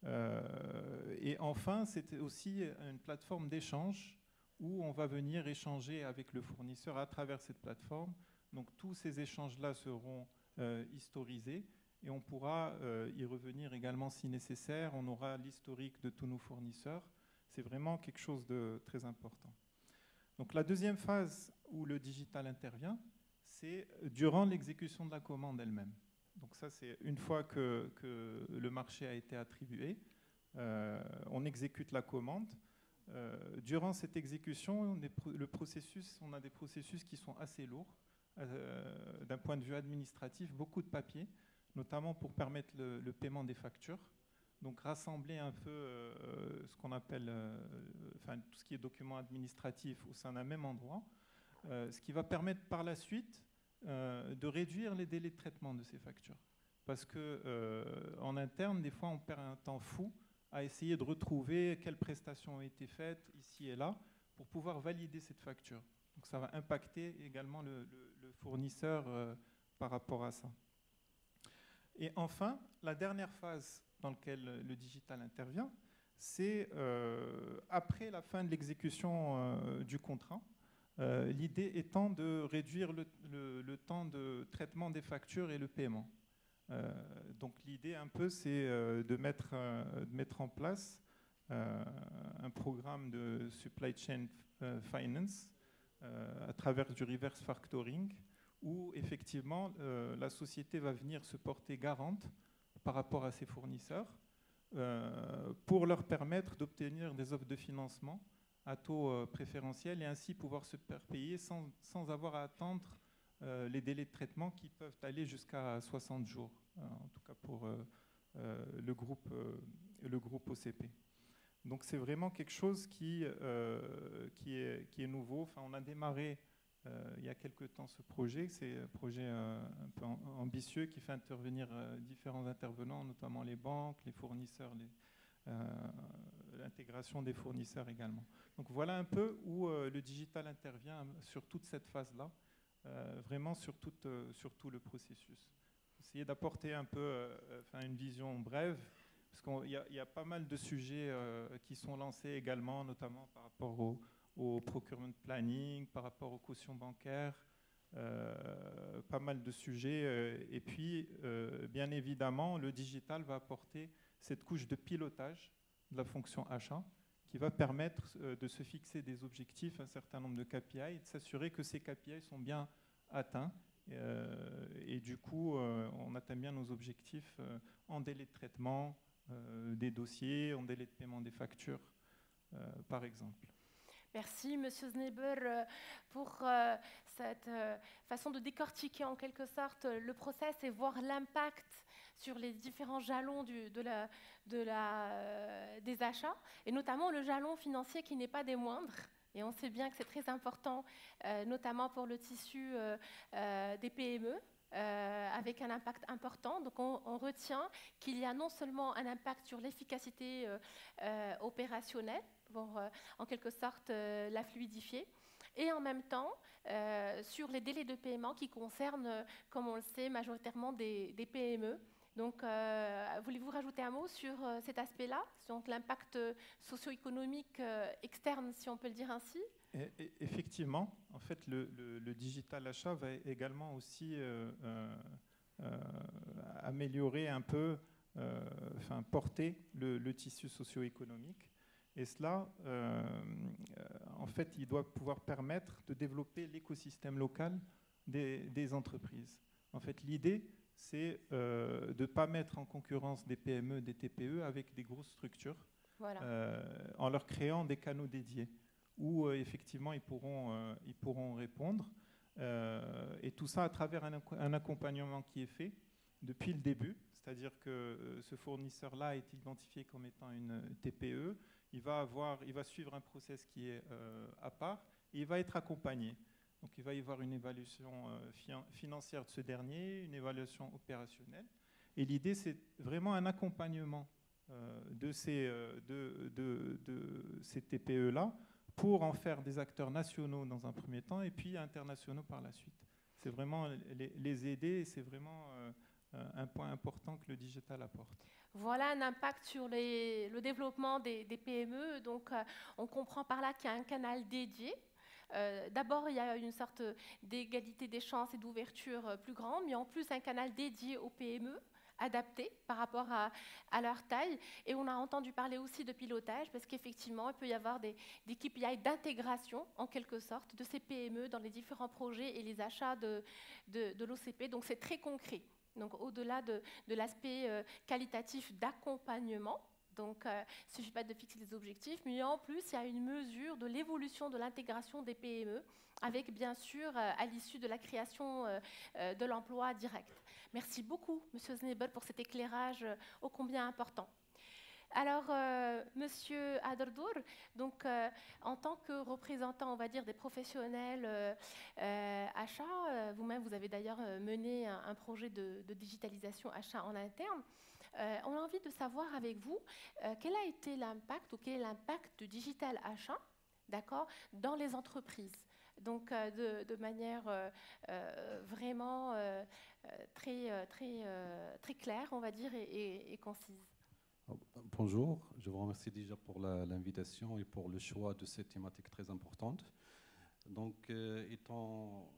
Euh, et enfin, c'était aussi une plateforme d'échange où on va venir échanger avec le fournisseur à travers cette plateforme. Donc tous ces échanges-là seront euh, historisés et on pourra euh, y revenir également si nécessaire. On aura l'historique de tous nos fournisseurs. C'est vraiment quelque chose de très important. Donc la deuxième phase où le digital intervient, c'est durant l'exécution de la commande elle-même. Donc ça, c'est une fois que, le marché a été attribué, euh, on exécute la commande. Euh, durant cette exécution, on, le processus, on a des processus qui sont assez lourds d'un point de vue administratif, beaucoup de papier, notamment pour permettre le, paiement des factures. Donc rassembler un peu ce qu'on appelle, enfin tout ce qui est documents administratifs au sein d'un même endroit, ce qui va permettre par la suite euh, de réduire les délais de traitement de ces factures. Parce qu'en euh, interne, des fois, on perd un temps fou à essayer de retrouver quelles prestations ont été faites ici et là pour pouvoir valider cette facture. Donc ça va impacter également le, fournisseur euh, par rapport à ça. Et enfin, la dernière phase dans laquelle le digital intervient, c'est après la fin de l'exécution du contrat, euh, l'idée étant de réduire le, temps de traitement des factures et le paiement. Euh, donc l'idée un peu, c'est euh, de, mettre, de mettre en place un programme de supply chain finance à travers du reverse factoring, où effectivement la société va venir se porter garante par rapport à ses fournisseurs pour leur permettre d'obtenir des offres de financement à taux euh, préférentiel et ainsi pouvoir se faire payer sans, sans avoir à attendre euh, les délais de traitement qui peuvent aller jusqu'à 60 jours, euh, en tout cas pour le, groupe, le groupe OCP. Donc c'est vraiment quelque chose qui, qui, est, qui est nouveau. Enfin, on a démarré il y a quelque temps ce projet. C'est un projet un peu ambitieux qui fait intervenir différents intervenants, notamment les banques, les fournisseurs, l'intégration des fournisseurs également. Donc voilà un peu où le digital intervient sur toute cette phase-là, vraiment sur, tout le processus essayer d'apporter un peu euh, une vision brève, parce qu'il y, a pas mal de sujets euh, qui sont lancés également, notamment par rapport au, procurement planning, par rapport aux cautions bancaires, euh, pas mal de sujets. et puis, bien évidemment, le digital va apporter cette couche de pilotage de la fonction achat qui va permettre de se fixer des objectifs, un certain nombre de KPI, et de s'assurer que ces KPI sont bien atteints euh, et du coup, euh, on atteint bien nos objectifs euh, en délai de traitement des dossiers, en délai de paiement des factures, par exemple. Merci, Monsieur Zneber, pour cette façon de décortiquer en quelque sorte le process et voir l'impact sur les différents jalons des achats, et notamment le jalon financier qui n'est pas des moindres. Et on sait bien que c'est très important, euh, notamment pour le tissu euh, euh, des PME, avec un impact important. Donc on, retient qu'il y a non seulement un impact sur l'efficacité opérationnelle, pour en quelque sorte la fluidifier, et en même temps sur les délais de paiement qui concernent, comme on le sait, majoritairement des PME. Donc, euh, voulez-vous rajouter un mot sur euh, cet aspect-là, sur l'impact socio-économique euh, externe, si on peut le dire ainsi? Effectivement, en fait, le, digital achat va également aussi améliorer un peu, enfin, porter le, tissu socio-économique. Et cela, en fait, il doit pouvoir permettre de développer l'écosystème local des, des entreprises. En fait, l'idée, c'est euh, de ne pas mettre en concurrence des PME, des TPE avec des grosses structures, euh, en leur créant des canaux dédiés où euh, effectivement ils pourront, ils pourront répondre. et tout ça à travers un, accompagnement qui est fait depuis le début, c'est-à-dire que ce fournisseur-là est identifié comme étant une TPE, il va, avoir, il va suivre un process qui est à part et il va être accompagné. Donc il va y avoir une évaluation euh, financière de ce dernier, une évaluation opérationnelle. Et l'idée, c'est vraiment un accompagnement euh, de ces, euh, TPE-là pour en faire des acteurs nationaux dans un premier temps et puis internationaux par la suite. C'est vraiment les, aider et c'est vraiment un point important que le digital apporte. Voilà un impact sur le développement des, PME. Donc, on comprend par là qu'il y a un canal dédié euh, d'abord, il y a une sorte d'égalité des chances et d'ouverture euh, plus grande, mais en plus un canal dédié aux PME adapté par rapport à, leur taille. Et on a entendu parler aussi de pilotage, parce qu'effectivement, il peut y avoir des, des KPI d'intégration, en quelque sorte, de ces PME dans les différents projets et les achats de, de, l'OCP. Donc c'est très concret. Donc au-delà de, l'aspect euh, qualitatif d'accompagnement, donc, euh, il ne suffit pas de fixer des objectifs, mais en plus, il y a une mesure de l'évolution de l'intégration des PME, avec bien sûr, euh, à l'issue de la création de l'emploi direct. Merci beaucoup, Monsieur Znebel, pour cet éclairage ô combien important. Alors, Monsieur Aderdour, donc en tant que représentant, on va dire, des professionnels achats, vous-même, vous avez d'ailleurs mené un, projet de, digitalisation achat en interne. Euh, on a envie de savoir avec vous euh, quel a été l'impact ou quel est l'impact du digital achat d'accord, dans les entreprises. Donc euh, de, manière vraiment très claire, on va dire, et, concise. Bonjour, je vous remercie déjà pour l'invitation et pour le choix de cette thématique très importante. Donc, étant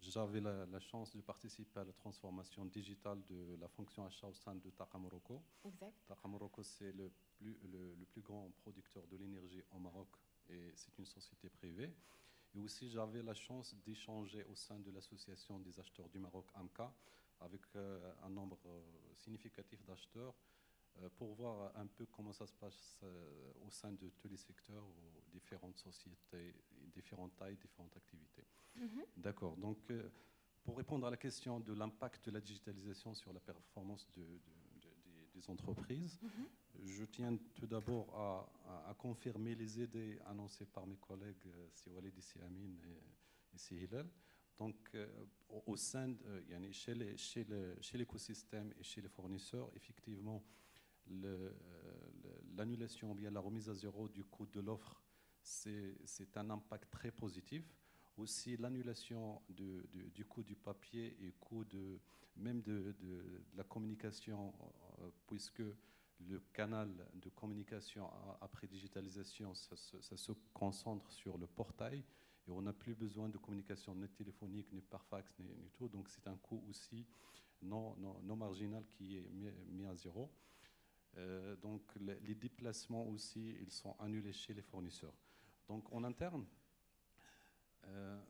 j'avais la, chance de participer à la transformation digitale de la fonction achat au sein de Takamoroko. Exact. Takamoroko, c'est le plus, le, plus grand producteur de l'énergie au Maroc et c'est une société privée. Et aussi, j'avais la chance d'échanger au sein de l'association des acheteurs du Maroc, AMCA, avec euh, un nombre euh, significatif d'acheteurs euh, pour voir un peu comment ça se passe au sein de tous les secteurs, aux différentes sociétés, différentes tailles, différentes activités. Mhm. D'accord. Donc, euh, pour répondre à la question de l'impact de la digitalisation sur la performance des entreprises, mhm. je tiens tout d'abord à, confirmer les idées annoncées par mes collègues euh, Siwalid et Siamine ici Hilal. Donc, au, sein, chez l'écosystème et chez les fournisseurs, effectivement, l'annulation ou bien la remise à zéro du coût de l'offre, c'est un impact très positif. Aussi, l'annulation du coût du papier et coût de, même de, la communication, euh, puisque le canal de communication après digitalisation, ça, se concentre sur le portail et on n'a plus besoin de communication ni téléphonique, ni par fax, ni, tout. Donc c'est un coût aussi non, marginal qui est mis, à zéro. Euh, donc les, déplacements aussi, ils sont annulés chez les fournisseurs. Donc en interne, euh,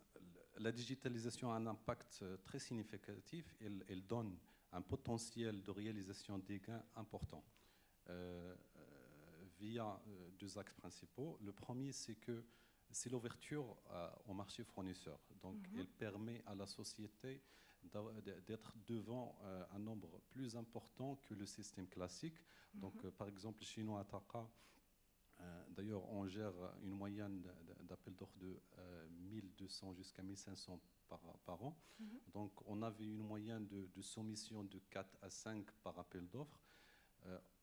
la digitalisation a un impact euh, très significatif. Elle, elle, donne un potentiel de réalisation des gains importants via deux axes principaux. Le premier, c'est que c'est l'ouverture au marché fournisseur. Donc, mhm. elle permet à la société d'être devant euh, un nombre plus important que le système classique. Donc, mhm. euh, par exemple, chez nous, à Taka, euh, d'ailleurs, on gère une moyenne d'appels d'offres de 1200 jusqu'à 1500 par, par an. Mhm. Donc, on avait une moyenne de, de, soumission de 4 à 5 par appel d'offres.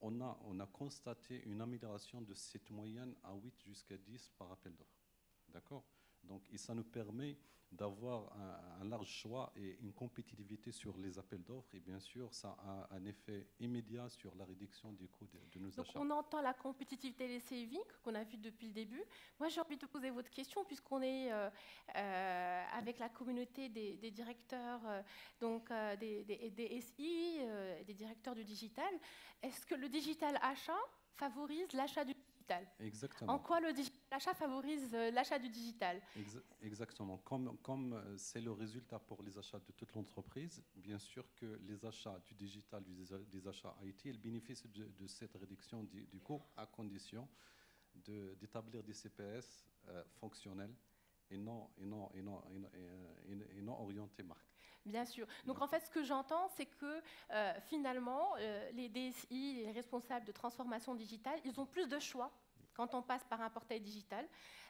on, a, on a constaté une amélioration de cette moyenne à 8 jusqu'à 10 par appel d'offres. D'accord Donc, et ça nous permet d'avoir un, large choix et une compétitivité sur les appels d'offres. Et bien sûr, ça a un effet immédiat sur la réduction des coûts de, nos Donc achats. On entend la compétitivité des savings qu'on a vu depuis le début. Moi, j'ai envie de poser votre question, puisqu'on est euh, euh, avec la communauté des, directeurs, euh, donc des, des, des, SI, des directeurs du digital. Est-ce que le digital achat favorise l'achat du Exactement. En quoi l'achat favorise euh, l'achat du digital? Exactement. Comme, comme euh, c'est le résultat pour les achats de toute l'entreprise, bien sûr que les achats du digital, des achats IT, ils bénéficient de, cette réduction du, coût à condition d'établir des CPS euh, fonctionnels et non, et non, et non, et non, orientés marque. Bien sûr. Donc en fait, ce que j'entends, c'est que finalement, les DSI, les responsables de transformation digitale, ils ont plus de choix quand on passe par un portail digital.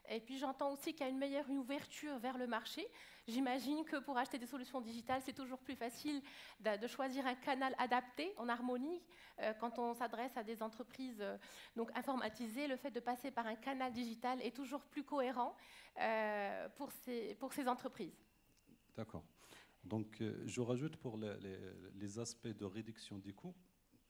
Et puis j'entends aussi qu'il y a une meilleure ouverture vers le marché. J'imagine que pour acheter des solutions digitales, c'est toujours plus facile de, choisir un canal adapté, en harmonie, euh, quand on s'adresse à des entreprises euh, donc informatisées. Le fait de passer par un canal digital est toujours plus cohérent euh, pour ces entreprises. D'accord. Donc, je rajoute pour les, les aspects de réduction des coûts,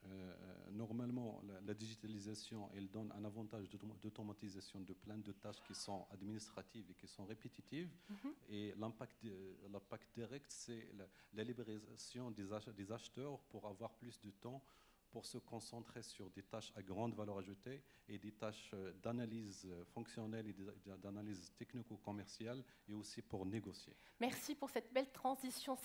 euh, normalement, la, digitalisation, elle donne un avantage d'automatisation de plein de tâches qui sont administratives et qui sont répétitives. Mhm. Et l'impact direct, c'est la, libération des, des acheteurs pour avoir plus de temps pour se concentrer sur des tâches à grande valeur ajoutée et des tâches euh, d'analyse euh, fonctionnelle et d'analyse technico-commerciale et aussi pour négocier. Merci pour cette belle transition.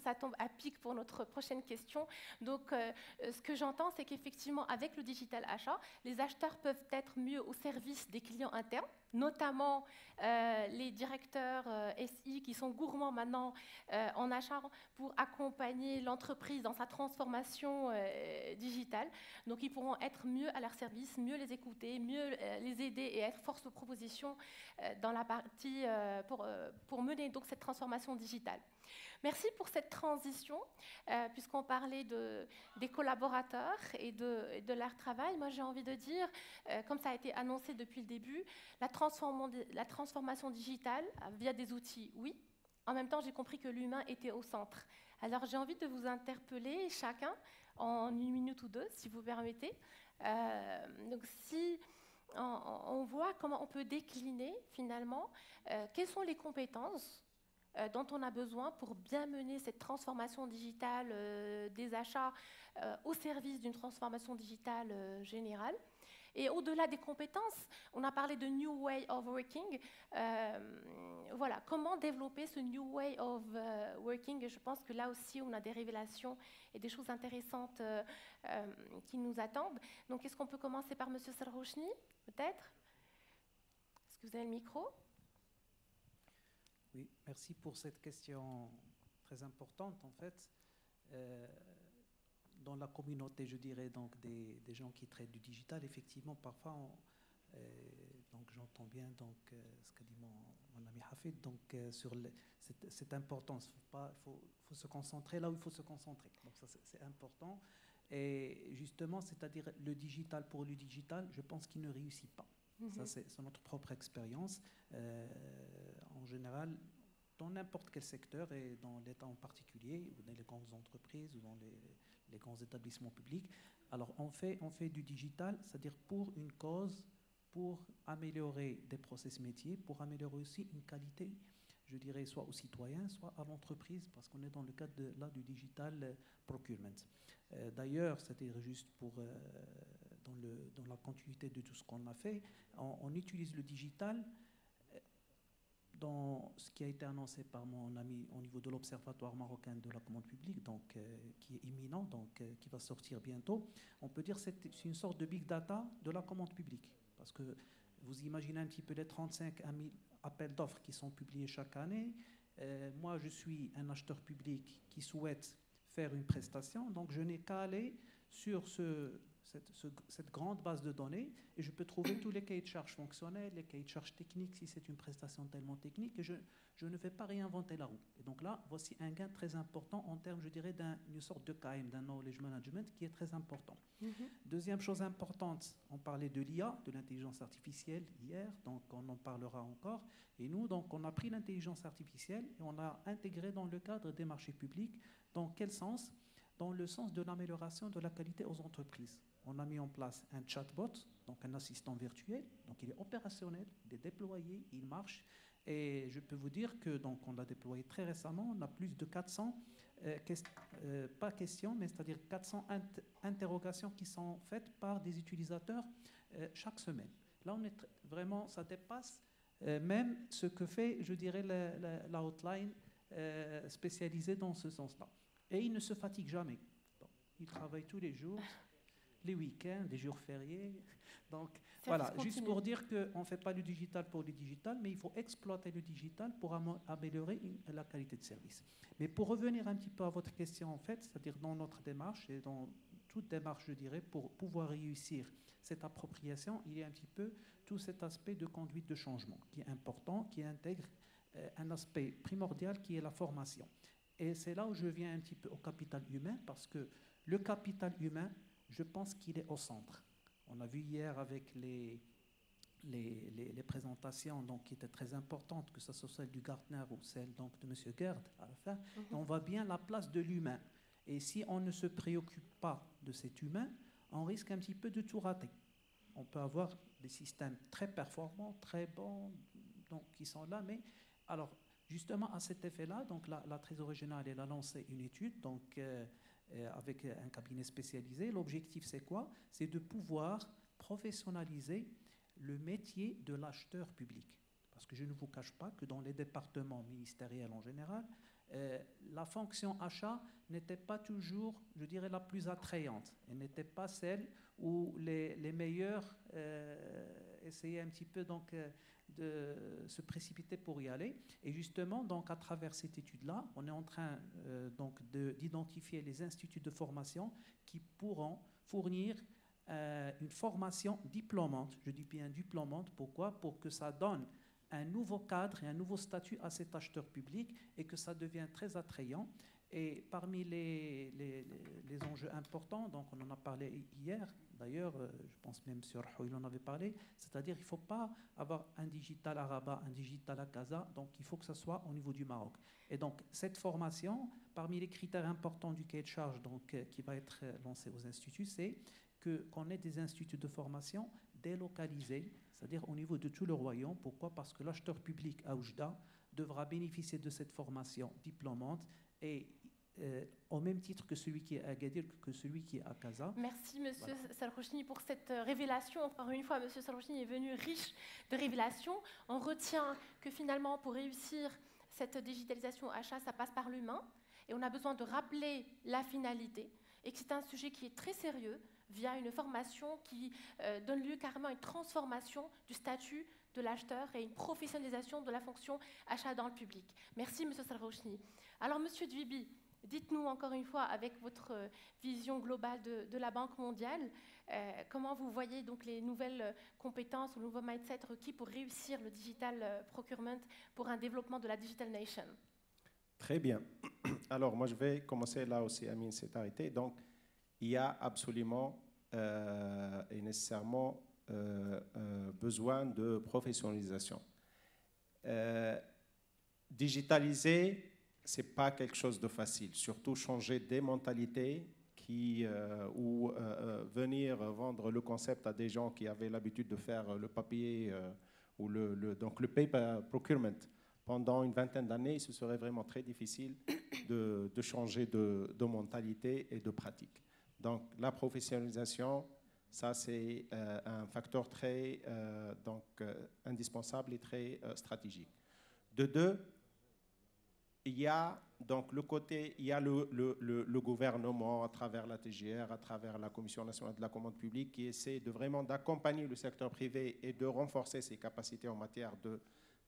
Ça tombe à pic pour notre prochaine question. Donc, euh, ce que j'entends, c'est qu'effectivement, avec le digital achat, les acheteurs peuvent être mieux au service des clients internes notamment euh, les directeurs euh, SI qui sont gourmands maintenant euh, en achat pour accompagner l'entreprise dans sa transformation digitale. Donc ils pourront être mieux à leur service, mieux les écouter, mieux les aider et être force de proposition dans la partie pour, pour mener donc cette transformation digitale. Merci pour cette transition, euh, puisqu'on parlait de, des collaborateurs et de, leur travail. Moi, j'ai envie de dire, euh, comme ça a été annoncé depuis le début, la, la transformation digitale euh, via des outils, oui. En même temps, j'ai compris que l'humain était au centre. Alors, j'ai envie de vous interpeller chacun en une minute ou deux, si vous permettez. donc, si on, voit comment on peut décliner finalement quelles sont les compétences euh, dont on a besoin pour bien mener cette transformation digitale euh, des achats euh, au service d'une transformation digitale générale. Et au-delà des compétences, on a parlé de New Way of Working. voilà, comment développer ce New Way of Working? Je pense que là aussi, on a des révélations et des choses intéressantes qui nous attendent. Donc, est-ce qu'on peut commencer par M. Sarrouchni, peut-être? Est-ce que vous avez le micro? Oui, merci pour cette question très importante. En fait, euh, dans la communauté, je dirais, donc des, gens qui traitent du digital, effectivement, parfois, donc j'entends bien donc, ce qu'a dit mon, ami Hafid donc, sur cette, cette, importance. Il faut, faut, faut, se concentrer là où il faut se concentrer. Donc ça c'est important. Et justement, c'est-à-dire le digital pour le digital, je pense qu'il ne réussit pas. Ça, mhm. c'est notre propre expérience. Euh, en général, dans n'importe quel secteur, et dans l'État en particulier, ou dans les grandes entreprises, ou dans les, grands établissements publics, alors on fait, on fait du digital, c'est-à-dire pour une cause, pour améliorer des process métiers, pour améliorer aussi une qualité je dirais, soit aux citoyens, soit à l'entreprise, parce qu'on est dans le cadre là, du digital procurement. Euh, d'ailleurs, c'est-à-dire juste pour, euh, dans, la continuité de tout ce qu'on a fait, on, utilise le digital euh, dans ce qui a été annoncé par mon ami au niveau de l'Observatoire marocain de la commande publique, donc, qui est imminent, donc, qui va sortir bientôt. On peut dire que c'est une sorte de big data de la commande publique. Parce que vous imaginez un petit peu les 35 000 appels d'offres qui sont publiés chaque année. moi, je suis un acheteur public qui souhaite faire une prestation. Donc, je n'ai qu'à aller sur ce, cette, grande base de données et je peux trouver tous les cahiers de charges fonctionnels, les cahiers de charges techniques si c'est une prestation tellement technique et je, je, ne vais pas réinventer la roue. Et donc là, voici un gain très important en termes, je dirais, d'une sorte de KM, d'un knowledge management qui est très important. Mm-hmm. Deuxième chose importante, on parlait de l'IA, de l'intelligence artificielle hier, donc on en parlera encore. Et nous, donc, on a pris l'intelligence artificielle et on a intégré dans le cadre des marchés publics. Dans quel sens? Dans le sens de l'amélioration de la qualité aux entreprises on a mis en place un chatbot, donc un assistant virtuel. Donc il est opérationnel, il est déployé, il marche. Et je peux vous dire que donc on l'a déployé très récemment. On a plus de 400 euh, euh, pas questions, mais c'est-à-dire 400 interrogations qui sont faites par des utilisateurs euh, chaque semaine. Là, on est vraiment, ça dépasse même ce que fait, je dirais, la, la hotline spécialisée dans ce sens-là. Et il ne se fatigue jamais. il travaille tous les jours les week-ends, les jours fériés. Donc voilà, juste pour dire qu'on ne fait pas le digital pour le digital, mais il faut exploiter le digital pour améliorer la qualité de service. Mais pour revenir un petit peu à votre question, en fait, c'est-à-dire dans notre démarche et dans toute démarche, je dirais, pour pouvoir réussir cette appropriation, il y a un petit peu tout cet aspect de conduite de changement qui est important, qui intègre euh, un aspect primordial qui est la formation. Et c'est là où je viens un petit peu au capital humain, parce que le capital humain, je pense qu'il est au centre. On a vu hier avec les, les, les, présentations donc, qui étaient très importantes, que ce soit celle du Gartner ou celle donc, de M. Gerd à la fin, mhm. on voit bien la place de l'humain. Et si on ne se préoccupe pas de cet humain, on risque un petit peu de tout rater. On peut avoir des systèmes très performants, très bons, donc, qui sont là, mais alors justement à cet effet-là, donc la, la Trésorerie générale elle a lancé une étude, donc euh, avec un cabinet spécialisé. L'objectif, c'est quoi? C'est de pouvoir professionnaliser le métier de l'acheteur public. Parce que je ne vous cache pas que dans les départements ministériels en général, euh, la fonction achat n'était pas toujours, je dirais, la plus attrayante. Elle n'était pas celle où les, les meilleurs euh, essayaient un petit peu donc, de se précipiter pour y aller. Et justement, donc, à travers cette étude-là, on est en train euh, donc d'identifier les instituts de formation qui pourront fournir euh, une formation diplômante. Je dis bien diplômante. Pourquoi? Pour que ça donne un nouveau cadre et un nouveau statut à cet acheteur public et que ça devienne très attrayant. Et parmi les, les, les, enjeux importants, donc on en a parlé hier, d'ailleurs, euh, je pense même sur il en avait parlé, c'est-à-dire qu'il ne faut pas avoir un digital à Rabat, un digital à Gaza, donc il faut que ça soit au niveau du Maroc. Et donc cette formation, parmi les critères importants du cahier de charge donc, euh, qui va être euh, lancé aux instituts, c'est qu'on ait des instituts de formation délocalisés, c'est-à-dire au niveau de tout le royaume. Pourquoi? Parce que l'acheteur public à Oujda devra bénéficier de cette formation diplômante et euh, au même titre que celui qui est à Agadir, que celui qui est à Casa. Merci, Monsieur voilà. pour cette euh, révélation. Encore une fois, Monsieur Salrouchni est venu riche de révélations. On retient que finalement, pour réussir cette digitalisation achat, ça passe par l'humain. Et on a besoin de rappeler la finalité. Et que c'est un sujet qui est très sérieux via une formation qui euh, donne lieu carrément à une transformation du statut de l'acheteur et une professionnalisation de la fonction achat dans le public. Merci, Monsieur Salrouchni. Alors, Monsieur Dvibi, dites-nous encore une fois, avec votre vision globale de, la Banque mondiale, comment vous voyez donc les nouvelles compétences ou le nouveau mindset requis pour réussir le digital procurement pour un développement de la digital nation? Très bien. Alors, moi, je vais commencer là aussi, Amine s'est arrêté. Donc, il y a absolument et nécessairement besoin de professionnalisation. digitaliser, c'est pas quelque chose de facile. Surtout changer des mentalités qui, euh, ou euh, euh, venir vendre le concept à des gens qui avaient l'habitude de faire le papier ou le, donc le paper procurement pendant une vingtaine d'années, ce serait vraiment très difficile de, changer de, de, mentalité et de pratique. Donc la professionnalisation, ça c'est un facteur très donc, indispensable et très stratégique. De deux, il y a donc le côté, il y a le, le, le, gouvernement à travers la TGR, à travers la Commission nationale de la commande publique, qui essaie de vraiment d'accompagner le secteur privé et de renforcer ses capacités en matière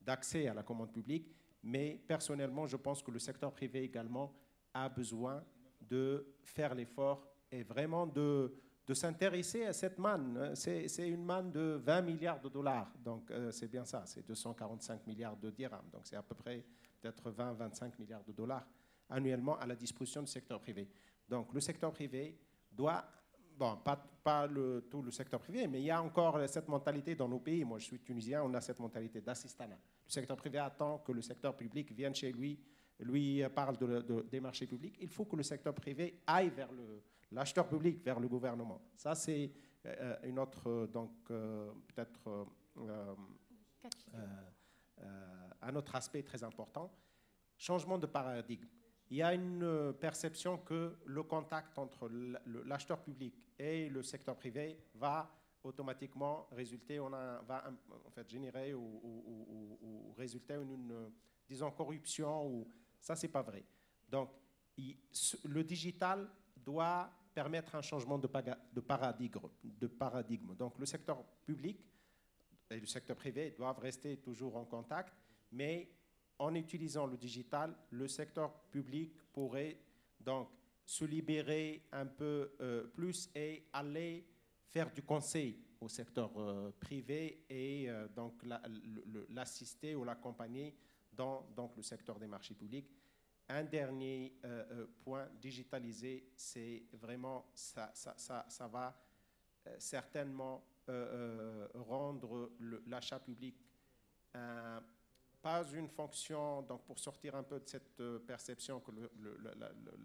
d'accès à la commande publique. Mais personnellement, je pense que le secteur privé également a besoin de faire l'effort et vraiment de, de s'intéresser à cette manne. C'est une manne de 20 milliards de dollars. Donc euh, c'est bien ça, c'est 245 milliards de dirhams. Donc c'est à peu près peut-être 20-25 milliards de dollars annuellement à la disposition du secteur privé. Donc le secteur privé doit, bon, pas, pas le, tout le secteur privé, mais il y a encore cette mentalité dans nos pays. Moi, je suis tunisien, on a cette mentalité d'assistanat. Le secteur privé attend que le secteur public vienne chez lui, lui parle de, des marchés publics. Il faut que le secteur privé aille vers l'acheteur public, vers le gouvernement. Ça, c'est euh, une autre, donc euh, peut-être... Euh, euh, un autre aspect très important, changement de paradigme. Il y a une euh, perception que le contact entre l'acheteur public et le secteur privé va automatiquement résulter, on va en fait générer ou, résulter en une, disons, corruption. Ou, ça, c'est pas vrai. Donc, le digital doit permettre un changement de paradigme. Donc, le secteur public et le secteur privé doivent rester toujours en contact, mais en utilisant le digital, le secteur public pourrait donc se libérer un peu euh, plus et aller faire du conseil au secteur euh, privé et euh, donc l'assister ou l'accompagner dans donc, le secteur des marchés publics. Un dernier point, digitaliser, c'est vraiment, ça, va certainement euh, euh, rendre l'achat public pas une fonction, donc pour sortir un peu de cette euh, perception que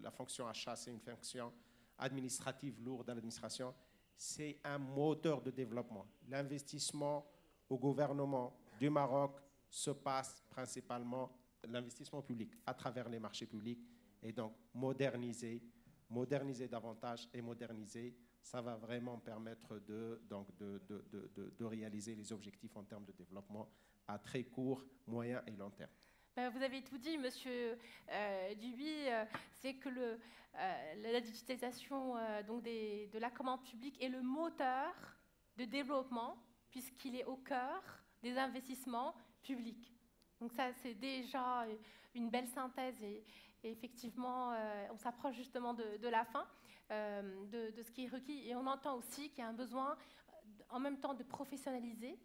la, fonction achat, c'est une fonction administrative lourde à l'administration, c'est un moteur de développement. L'investissement au gouvernement du Maroc se passe principalement, l'investissement public à travers les marchés publics, et donc moderniser, moderniser davantage et moderniser ça va vraiment permettre de, donc de, de, de, réaliser les objectifs en termes de développement à très court, moyen et long terme. Ben, vous avez tout dit, Monsieur euh, Duby, euh, c'est que euh, la digitalisation donc de la commande publique est le moteur de développement, puisqu'il est au cœur des investissements publics. Donc ça, c'est déjà une belle synthèse et effectivement, on s'approche justement de, la fin. Euh, de, ce qui est requis. Et on entend aussi qu'il y a un besoin en même temps de professionnaliser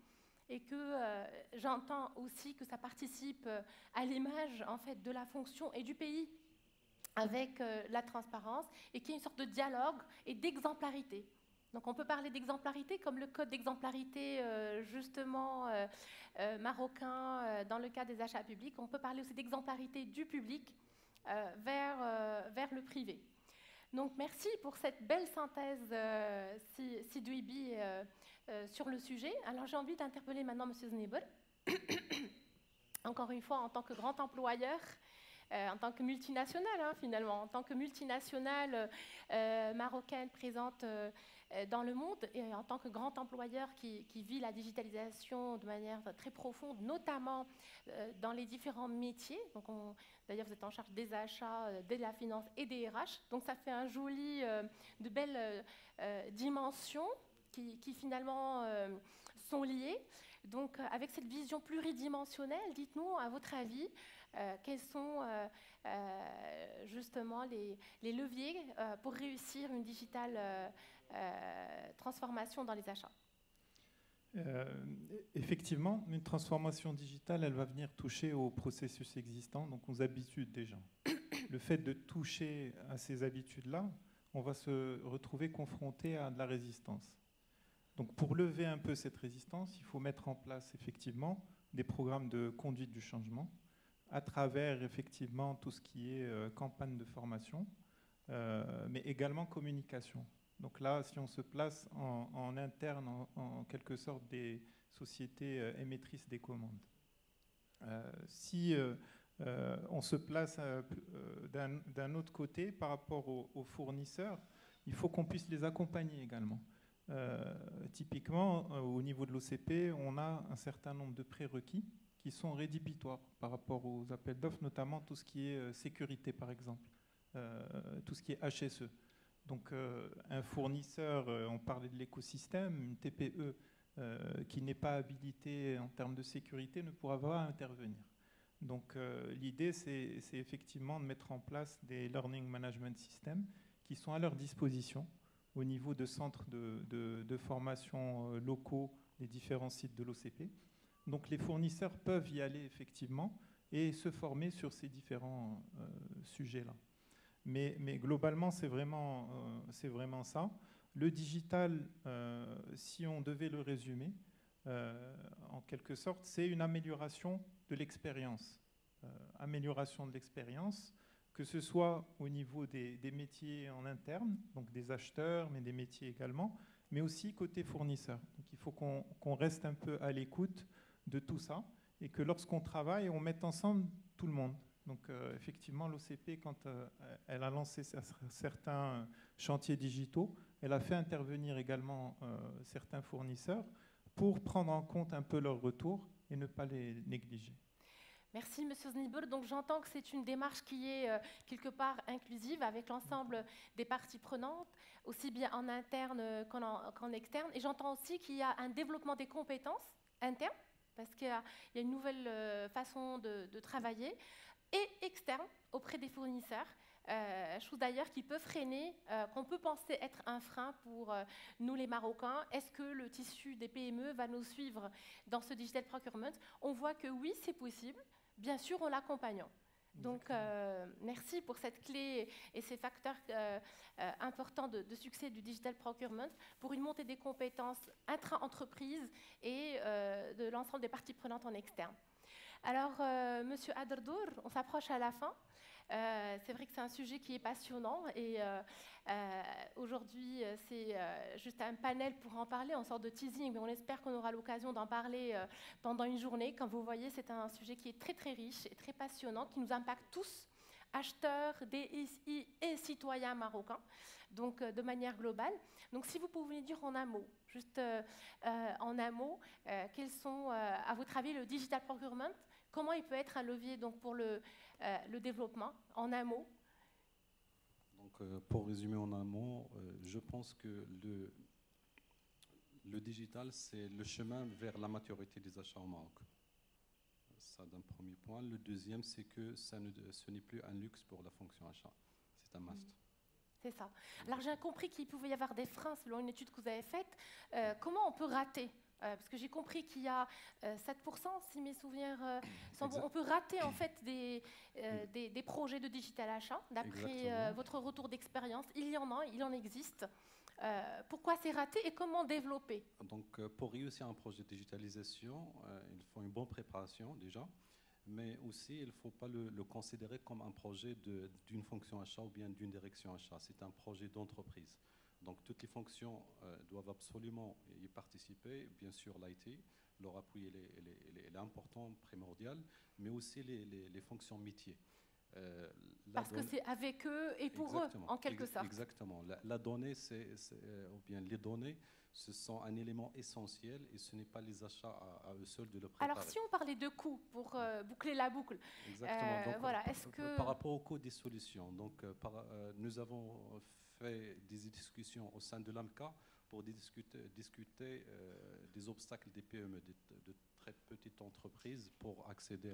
et que euh, j'entends aussi que ça participe euh, à l'image en fait de la fonction et du pays avec la transparence et qu'il y ait une sorte de dialogue et d'exemplarité. Donc on peut parler d'exemplarité comme le code d'exemplarité justement marocain dans le cas des achats publics. On peut parler aussi d'exemplarité du public vers, vers le privé. Donc merci pour cette belle synthèse, euh, Sidouibi, euh, euh, sur le sujet. Alors j'ai envie d'interpeller maintenant M. Znebel, encore une fois en tant que grand employeur. Euh, en tant que multinationale, hein, finalement, en tant que multinationale marocaine présente dans le monde et en tant que grand employeur qui, vit la digitalisation de manière très profonde, notamment dans les différents métiers. Donc on, D'ailleurs, vous êtes en charge des achats, euh, de la finance et des RH. Donc ça fait un joli, euh, de belles euh, dimensions qui, finalement sont liés. Donc, avec cette vision pluridimensionnelle, dites-nous, à votre avis, quels sont justement les leviers pour réussir une digitale transformation dans les achats euh, effectivement, une transformation digitale, elle va venir toucher aux processus existants, donc aux habitudes des gens. Le fait de toucher à ces habitudes-là, on va se retrouver confronté à de la résistance. Donc pour lever un peu cette résistance, il faut mettre en place effectivement des programmes de conduite du changement à travers effectivement tout ce qui est euh, campagne de formation, euh, mais également communication. Donc là, si on se place en, interne, en, quelque sorte, des sociétés euh, émettrices des commandes. Euh, si euh, on se place d'un autre côté par rapport aux, fournisseurs, il faut qu'on puisse les accompagner également. typiquement, au niveau de l'OCP, on a un certain nombre de prérequis qui sont rédhibitoires par rapport aux appels d'offres, notamment tout ce qui est sécurité, par exemple, tout ce qui est HSE. Donc euh, un fournisseur, euh, on parlait de l'écosystème, une TPE euh, qui n'est pas habilitée en termes de sécurité ne pourra pas intervenir. Donc l'idée, c'est effectivement de mettre en place des Learning Management Systems qui sont à leur disposition au niveau de centres de, formation locaux des différents sites de l'OCP. Donc les fournisseurs peuvent y aller effectivement et se former sur ces différents sujets-là. Mais, globalement, c'est vraiment, euh, ça. Le digital, euh, si on devait le résumer, euh, en quelque sorte, c'est une amélioration de l'expérience. amélioration de l'expérience, que ce soit au niveau des, métiers en interne, donc des acheteurs, mais des métiers également, mais aussi côté fournisseur. Il faut qu'on reste un peu à l'écoute de tout ça et que lorsqu'on travaille, on mette ensemble tout le monde. Donc euh, effectivement, l'OCP, quand euh, elle a lancé certains chantiers digitaux, elle a fait intervenir également euh, certains fournisseurs pour prendre en compte un peu leur retour et ne pas les négliger. Merci, Monsieur Znibur. Donc, j'entends que c'est une démarche qui est quelque part inclusive avec l'ensemble des parties prenantes, aussi bien en interne qu'en externe. Et j'entends aussi qu'il y a un développement des compétences internes, parce qu'il y, a une nouvelle façon de travailler et externe auprès des fournisseurs. Euh, chose d'ailleurs qui peut freiner, euh, qu'on peut penser être un frein pour euh, nous les Marocains. Est-ce que le tissu des PME va nous suivre dans ce digital procurement? On voit que oui, c'est possible, bien sûr en l'accompagnant. Donc, merci pour cette clé et ces facteurs importants de, de, succès du digital procurement pour une montée des compétences intra-entreprise et de l'ensemble des parties prenantes en externe. Alors, euh, Monsieur Aderdour, on s'approche à la fin. Euh, c'est vrai que c'est un sujet qui est passionnant et euh, aujourd'hui c'est juste un panel pour en parler, en sorte de teasing, mais on espère qu'on aura l'occasion d'en parler pendant une journée. Comme vous voyez, c'est un sujet qui est très très riche et très passionnant, qui nous impacte tous, acheteurs, DSI et citoyens marocains, donc de manière globale. Donc si vous pouvez dire en un mot, juste en un mot, quels sont à votre avis le digital procurement Comment il peut être un levier donc, pour le, euh, le développement En un mot? Donc, euh, Pour résumer en un mot, euh, je pense que le, le digital, c'est le chemin vers la maturité des achats au Maroc. Ça, d'un premier point. Le deuxième, c'est que ça ne, ce n'est plus un luxe pour la fonction achat. C'est un must. C'est ça. Alors j'ai compris qu'il pouvait y avoir des freins selon une étude que vous avez faite. comment on peut rater euh, parce que j'ai compris qu'il y a 7%, euh, si mes souvenirs euh, sont bons. On peut rater en fait des, des, projets de digital achat, d'après votre retour d'expérience. Il y en a, il en existe. pourquoi c'est raté et comment développer? Donc, pour réussir un projet de digitalisation, il faut une bonne préparation déjà, mais aussi il ne faut pas le, le, considérer comme un projet d'une fonction achat ou bien d'une direction achat. C'est un projet d'entreprise. Donc toutes les fonctions euh, doivent absolument y participer. Bien sûr, l'IT, leur appui est, important, primordial, mais aussi les, fonctions métiers. Euh, Parce que c'est avec eux et pour eux, en quelque sorte. Exactement. La, donnée, c'est, euh, ou bien les données, ce sont un élément essentiel et ce n'est pas les achats à, eux seuls de le préparer. Alors, si on parlait de coûts pour boucler la boucle, Exactement. voilà, est-ce que... Par rapport au coût des solutions, donc, nous avons fait des discussions au sein de l'AMCA pour discuter, discuter des obstacles des PME, de, très petites entreprises, pour accéder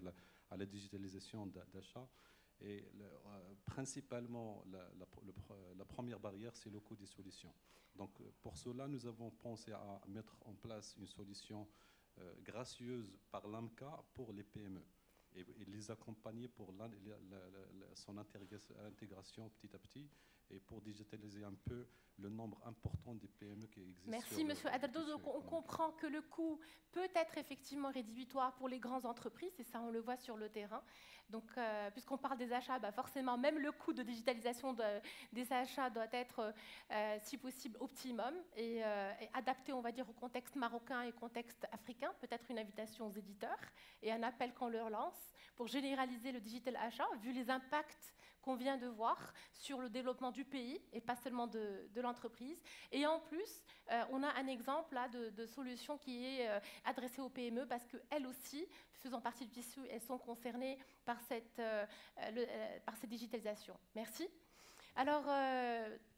à la, digitalisation d'achat. Et principalement, la, la, première barrière, c'est le coût des solutions. Donc, pour cela, nous avons pensé à mettre en place une solution gracieuse par l'AMCA pour les PME et, les accompagner pour son intégration petit à petit et pour digitaliser un peu le nombre important des PME qui existent. Merci, Monsieur Adardo. on comprend que le coût peut être effectivement rédhibitoire pour les grandes entreprises, et ça, on le voit sur le terrain. Donc, euh, puisqu'on parle des achats, bah forcément, même le coût de digitalisation des achats doit être, euh, si possible, optimum et, euh, et, adapté, on va dire, au contexte marocain et au contexte africain. Peut-être une invitation aux éditeurs et un appel qu'on leur lance pour généraliser le digital achat, vu les impacts qu'on vient de voir sur le développement du pays et pas seulement de, l'entreprise. Et en plus, euh, on a un exemple là, de, solution qui est euh, adressée aux PME parce qu'elles aussi, faisant partie du tissu, elles sont concernées par cette, euh, par cette digitalisation. Merci. Alors,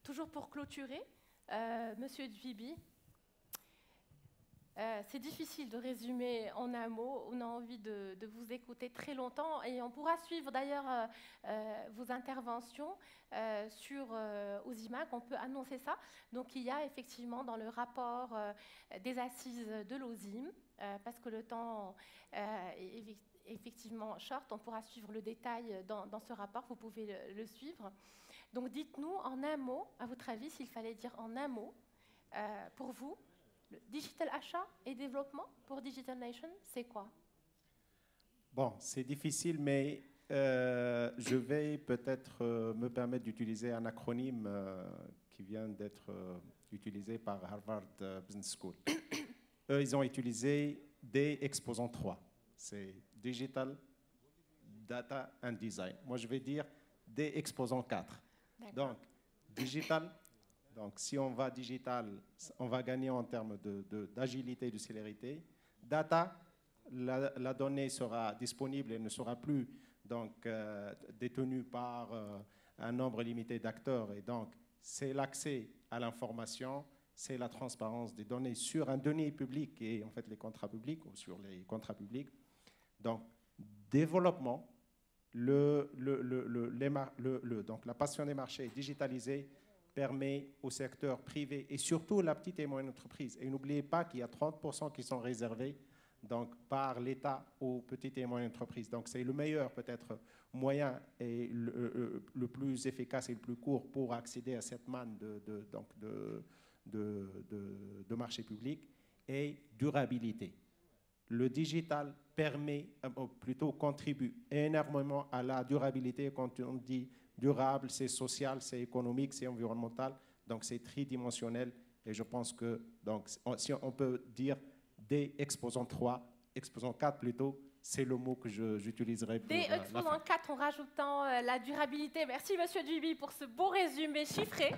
toujours pour clôturer, Monsieur Dvibi, euh, c'est difficile de résumer en un mot. On a envie de, vous écouter très longtemps et on pourra suivre d'ailleurs euh, euh, vos interventions sur Ozimac. On peut annoncer ça. Donc il y a effectivement dans le rapport des assises de l'OSIM, parce que le temps est effectivement short, on pourra suivre le détail dans, ce rapport. Vous pouvez le suivre. Donc dites-nous en un mot, à votre avis, s'il fallait dire en un mot, pour vous, le digital achat et développement pour Digital Nation, c'est quoi? Bon, c'est difficile, mais euh, je vais peut-être euh, me permettre d'utiliser un acronyme euh, qui vient d'être utilisé par Harvard Business School. Eux, ils ont utilisé des exposants 3. C'est Digital, Data and Design. Moi, je vais dire des exposants 4. Donc, Digital, donc, si on va digital, on va gagner en termes d'agilité de, de célérité. Data, la, donnée sera disponible et ne sera plus donc, euh, détenue par euh, un nombre limité d'acteurs. Et donc, c'est l'accès à l'information, c'est la transparence des données sur un donné public et en fait les contrats publics ou sur les contrats publics. Donc, développement, le, le, le, donc la passion des marchés digitalisée permet au secteur privé et surtout la petite et moyenne entreprise. Et n'oubliez pas qu'il y a 30% qui sont réservés donc, par l'État aux petites et moyennes entreprises. Donc c'est le meilleur peut-être moyen et le, euh, le, plus efficace et le plus court pour accéder à cette manne de, donc de, de, de, marché public et durabilité. Le digital permet, euh, plutôt contribue énormément à la durabilité quand on dit durable, c'est social, c'est économique, c'est environnemental. Donc c'est tridimensionnel. Et je pense que, donc, si on peut dire des exposants 3, exposants 4 plutôt, c'est le mot que j'utiliserai Des exposants 4 en rajoutant euh, la durabilité. Merci Monsieur Duby pour ce beau résumé chiffré,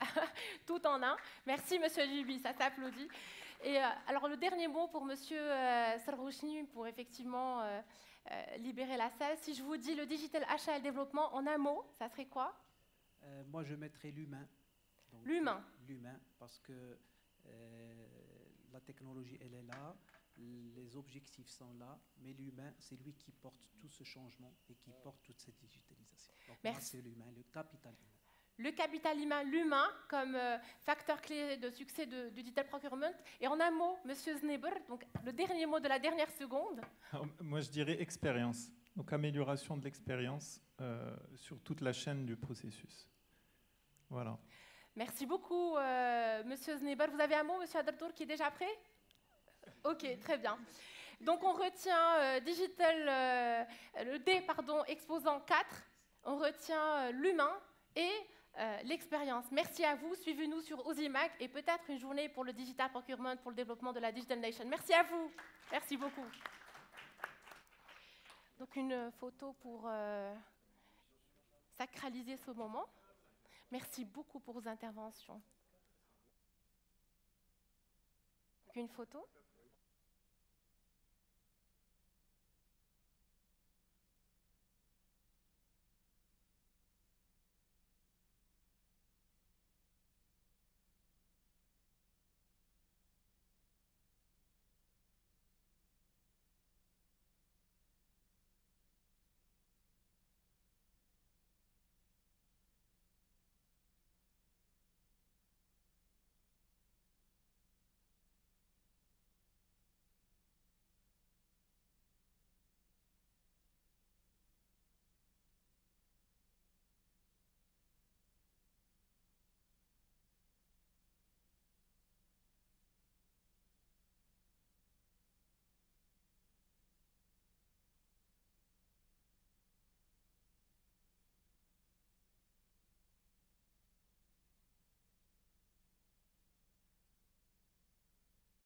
tout en un. Merci Monsieur Duby, ça s'applaudit. Et euh, alors le dernier mot pour Monsieur euh, pour effectivement euh, libérer la salle. Si je vous dis le digital achat et le développement en un mot, ça serait quoi euh, Moi, je mettrais l'humain. L'humain. Euh, l'humain, parce que la technologie, elle est là, les objectifs sont là, mais l'humain, c'est lui qui porte tout ce changement et qui porte toute cette digitalisation. Donc, Merci. c'est l'humain, le capital humain le capital humain, l'humain, comme euh, facteur clé de succès du digital procurement. Et en un mot, Monsieur Zneber, donc le dernier mot de la dernière seconde. moi, je dirais expérience. Donc amélioration de l'expérience euh, sur toute la chaîne du processus. Voilà. Merci beaucoup, euh, Monsieur Zneber. Vous avez un mot, Monsieur Adeltour, qui est déjà prêt? Ok, très bien. Donc on retient digital, le D, pardon, exposant 4. On retient l'humain et euh, l'expérience. Merci à vous. Suivez-nous sur Ozimac et peut-être une journée pour le digital procurement, pour le développement de la Digital Nation. Merci à vous. Merci beaucoup. Donc une photo pour euh, sacraliser ce moment. Merci beaucoup pour vos interventions. Une photo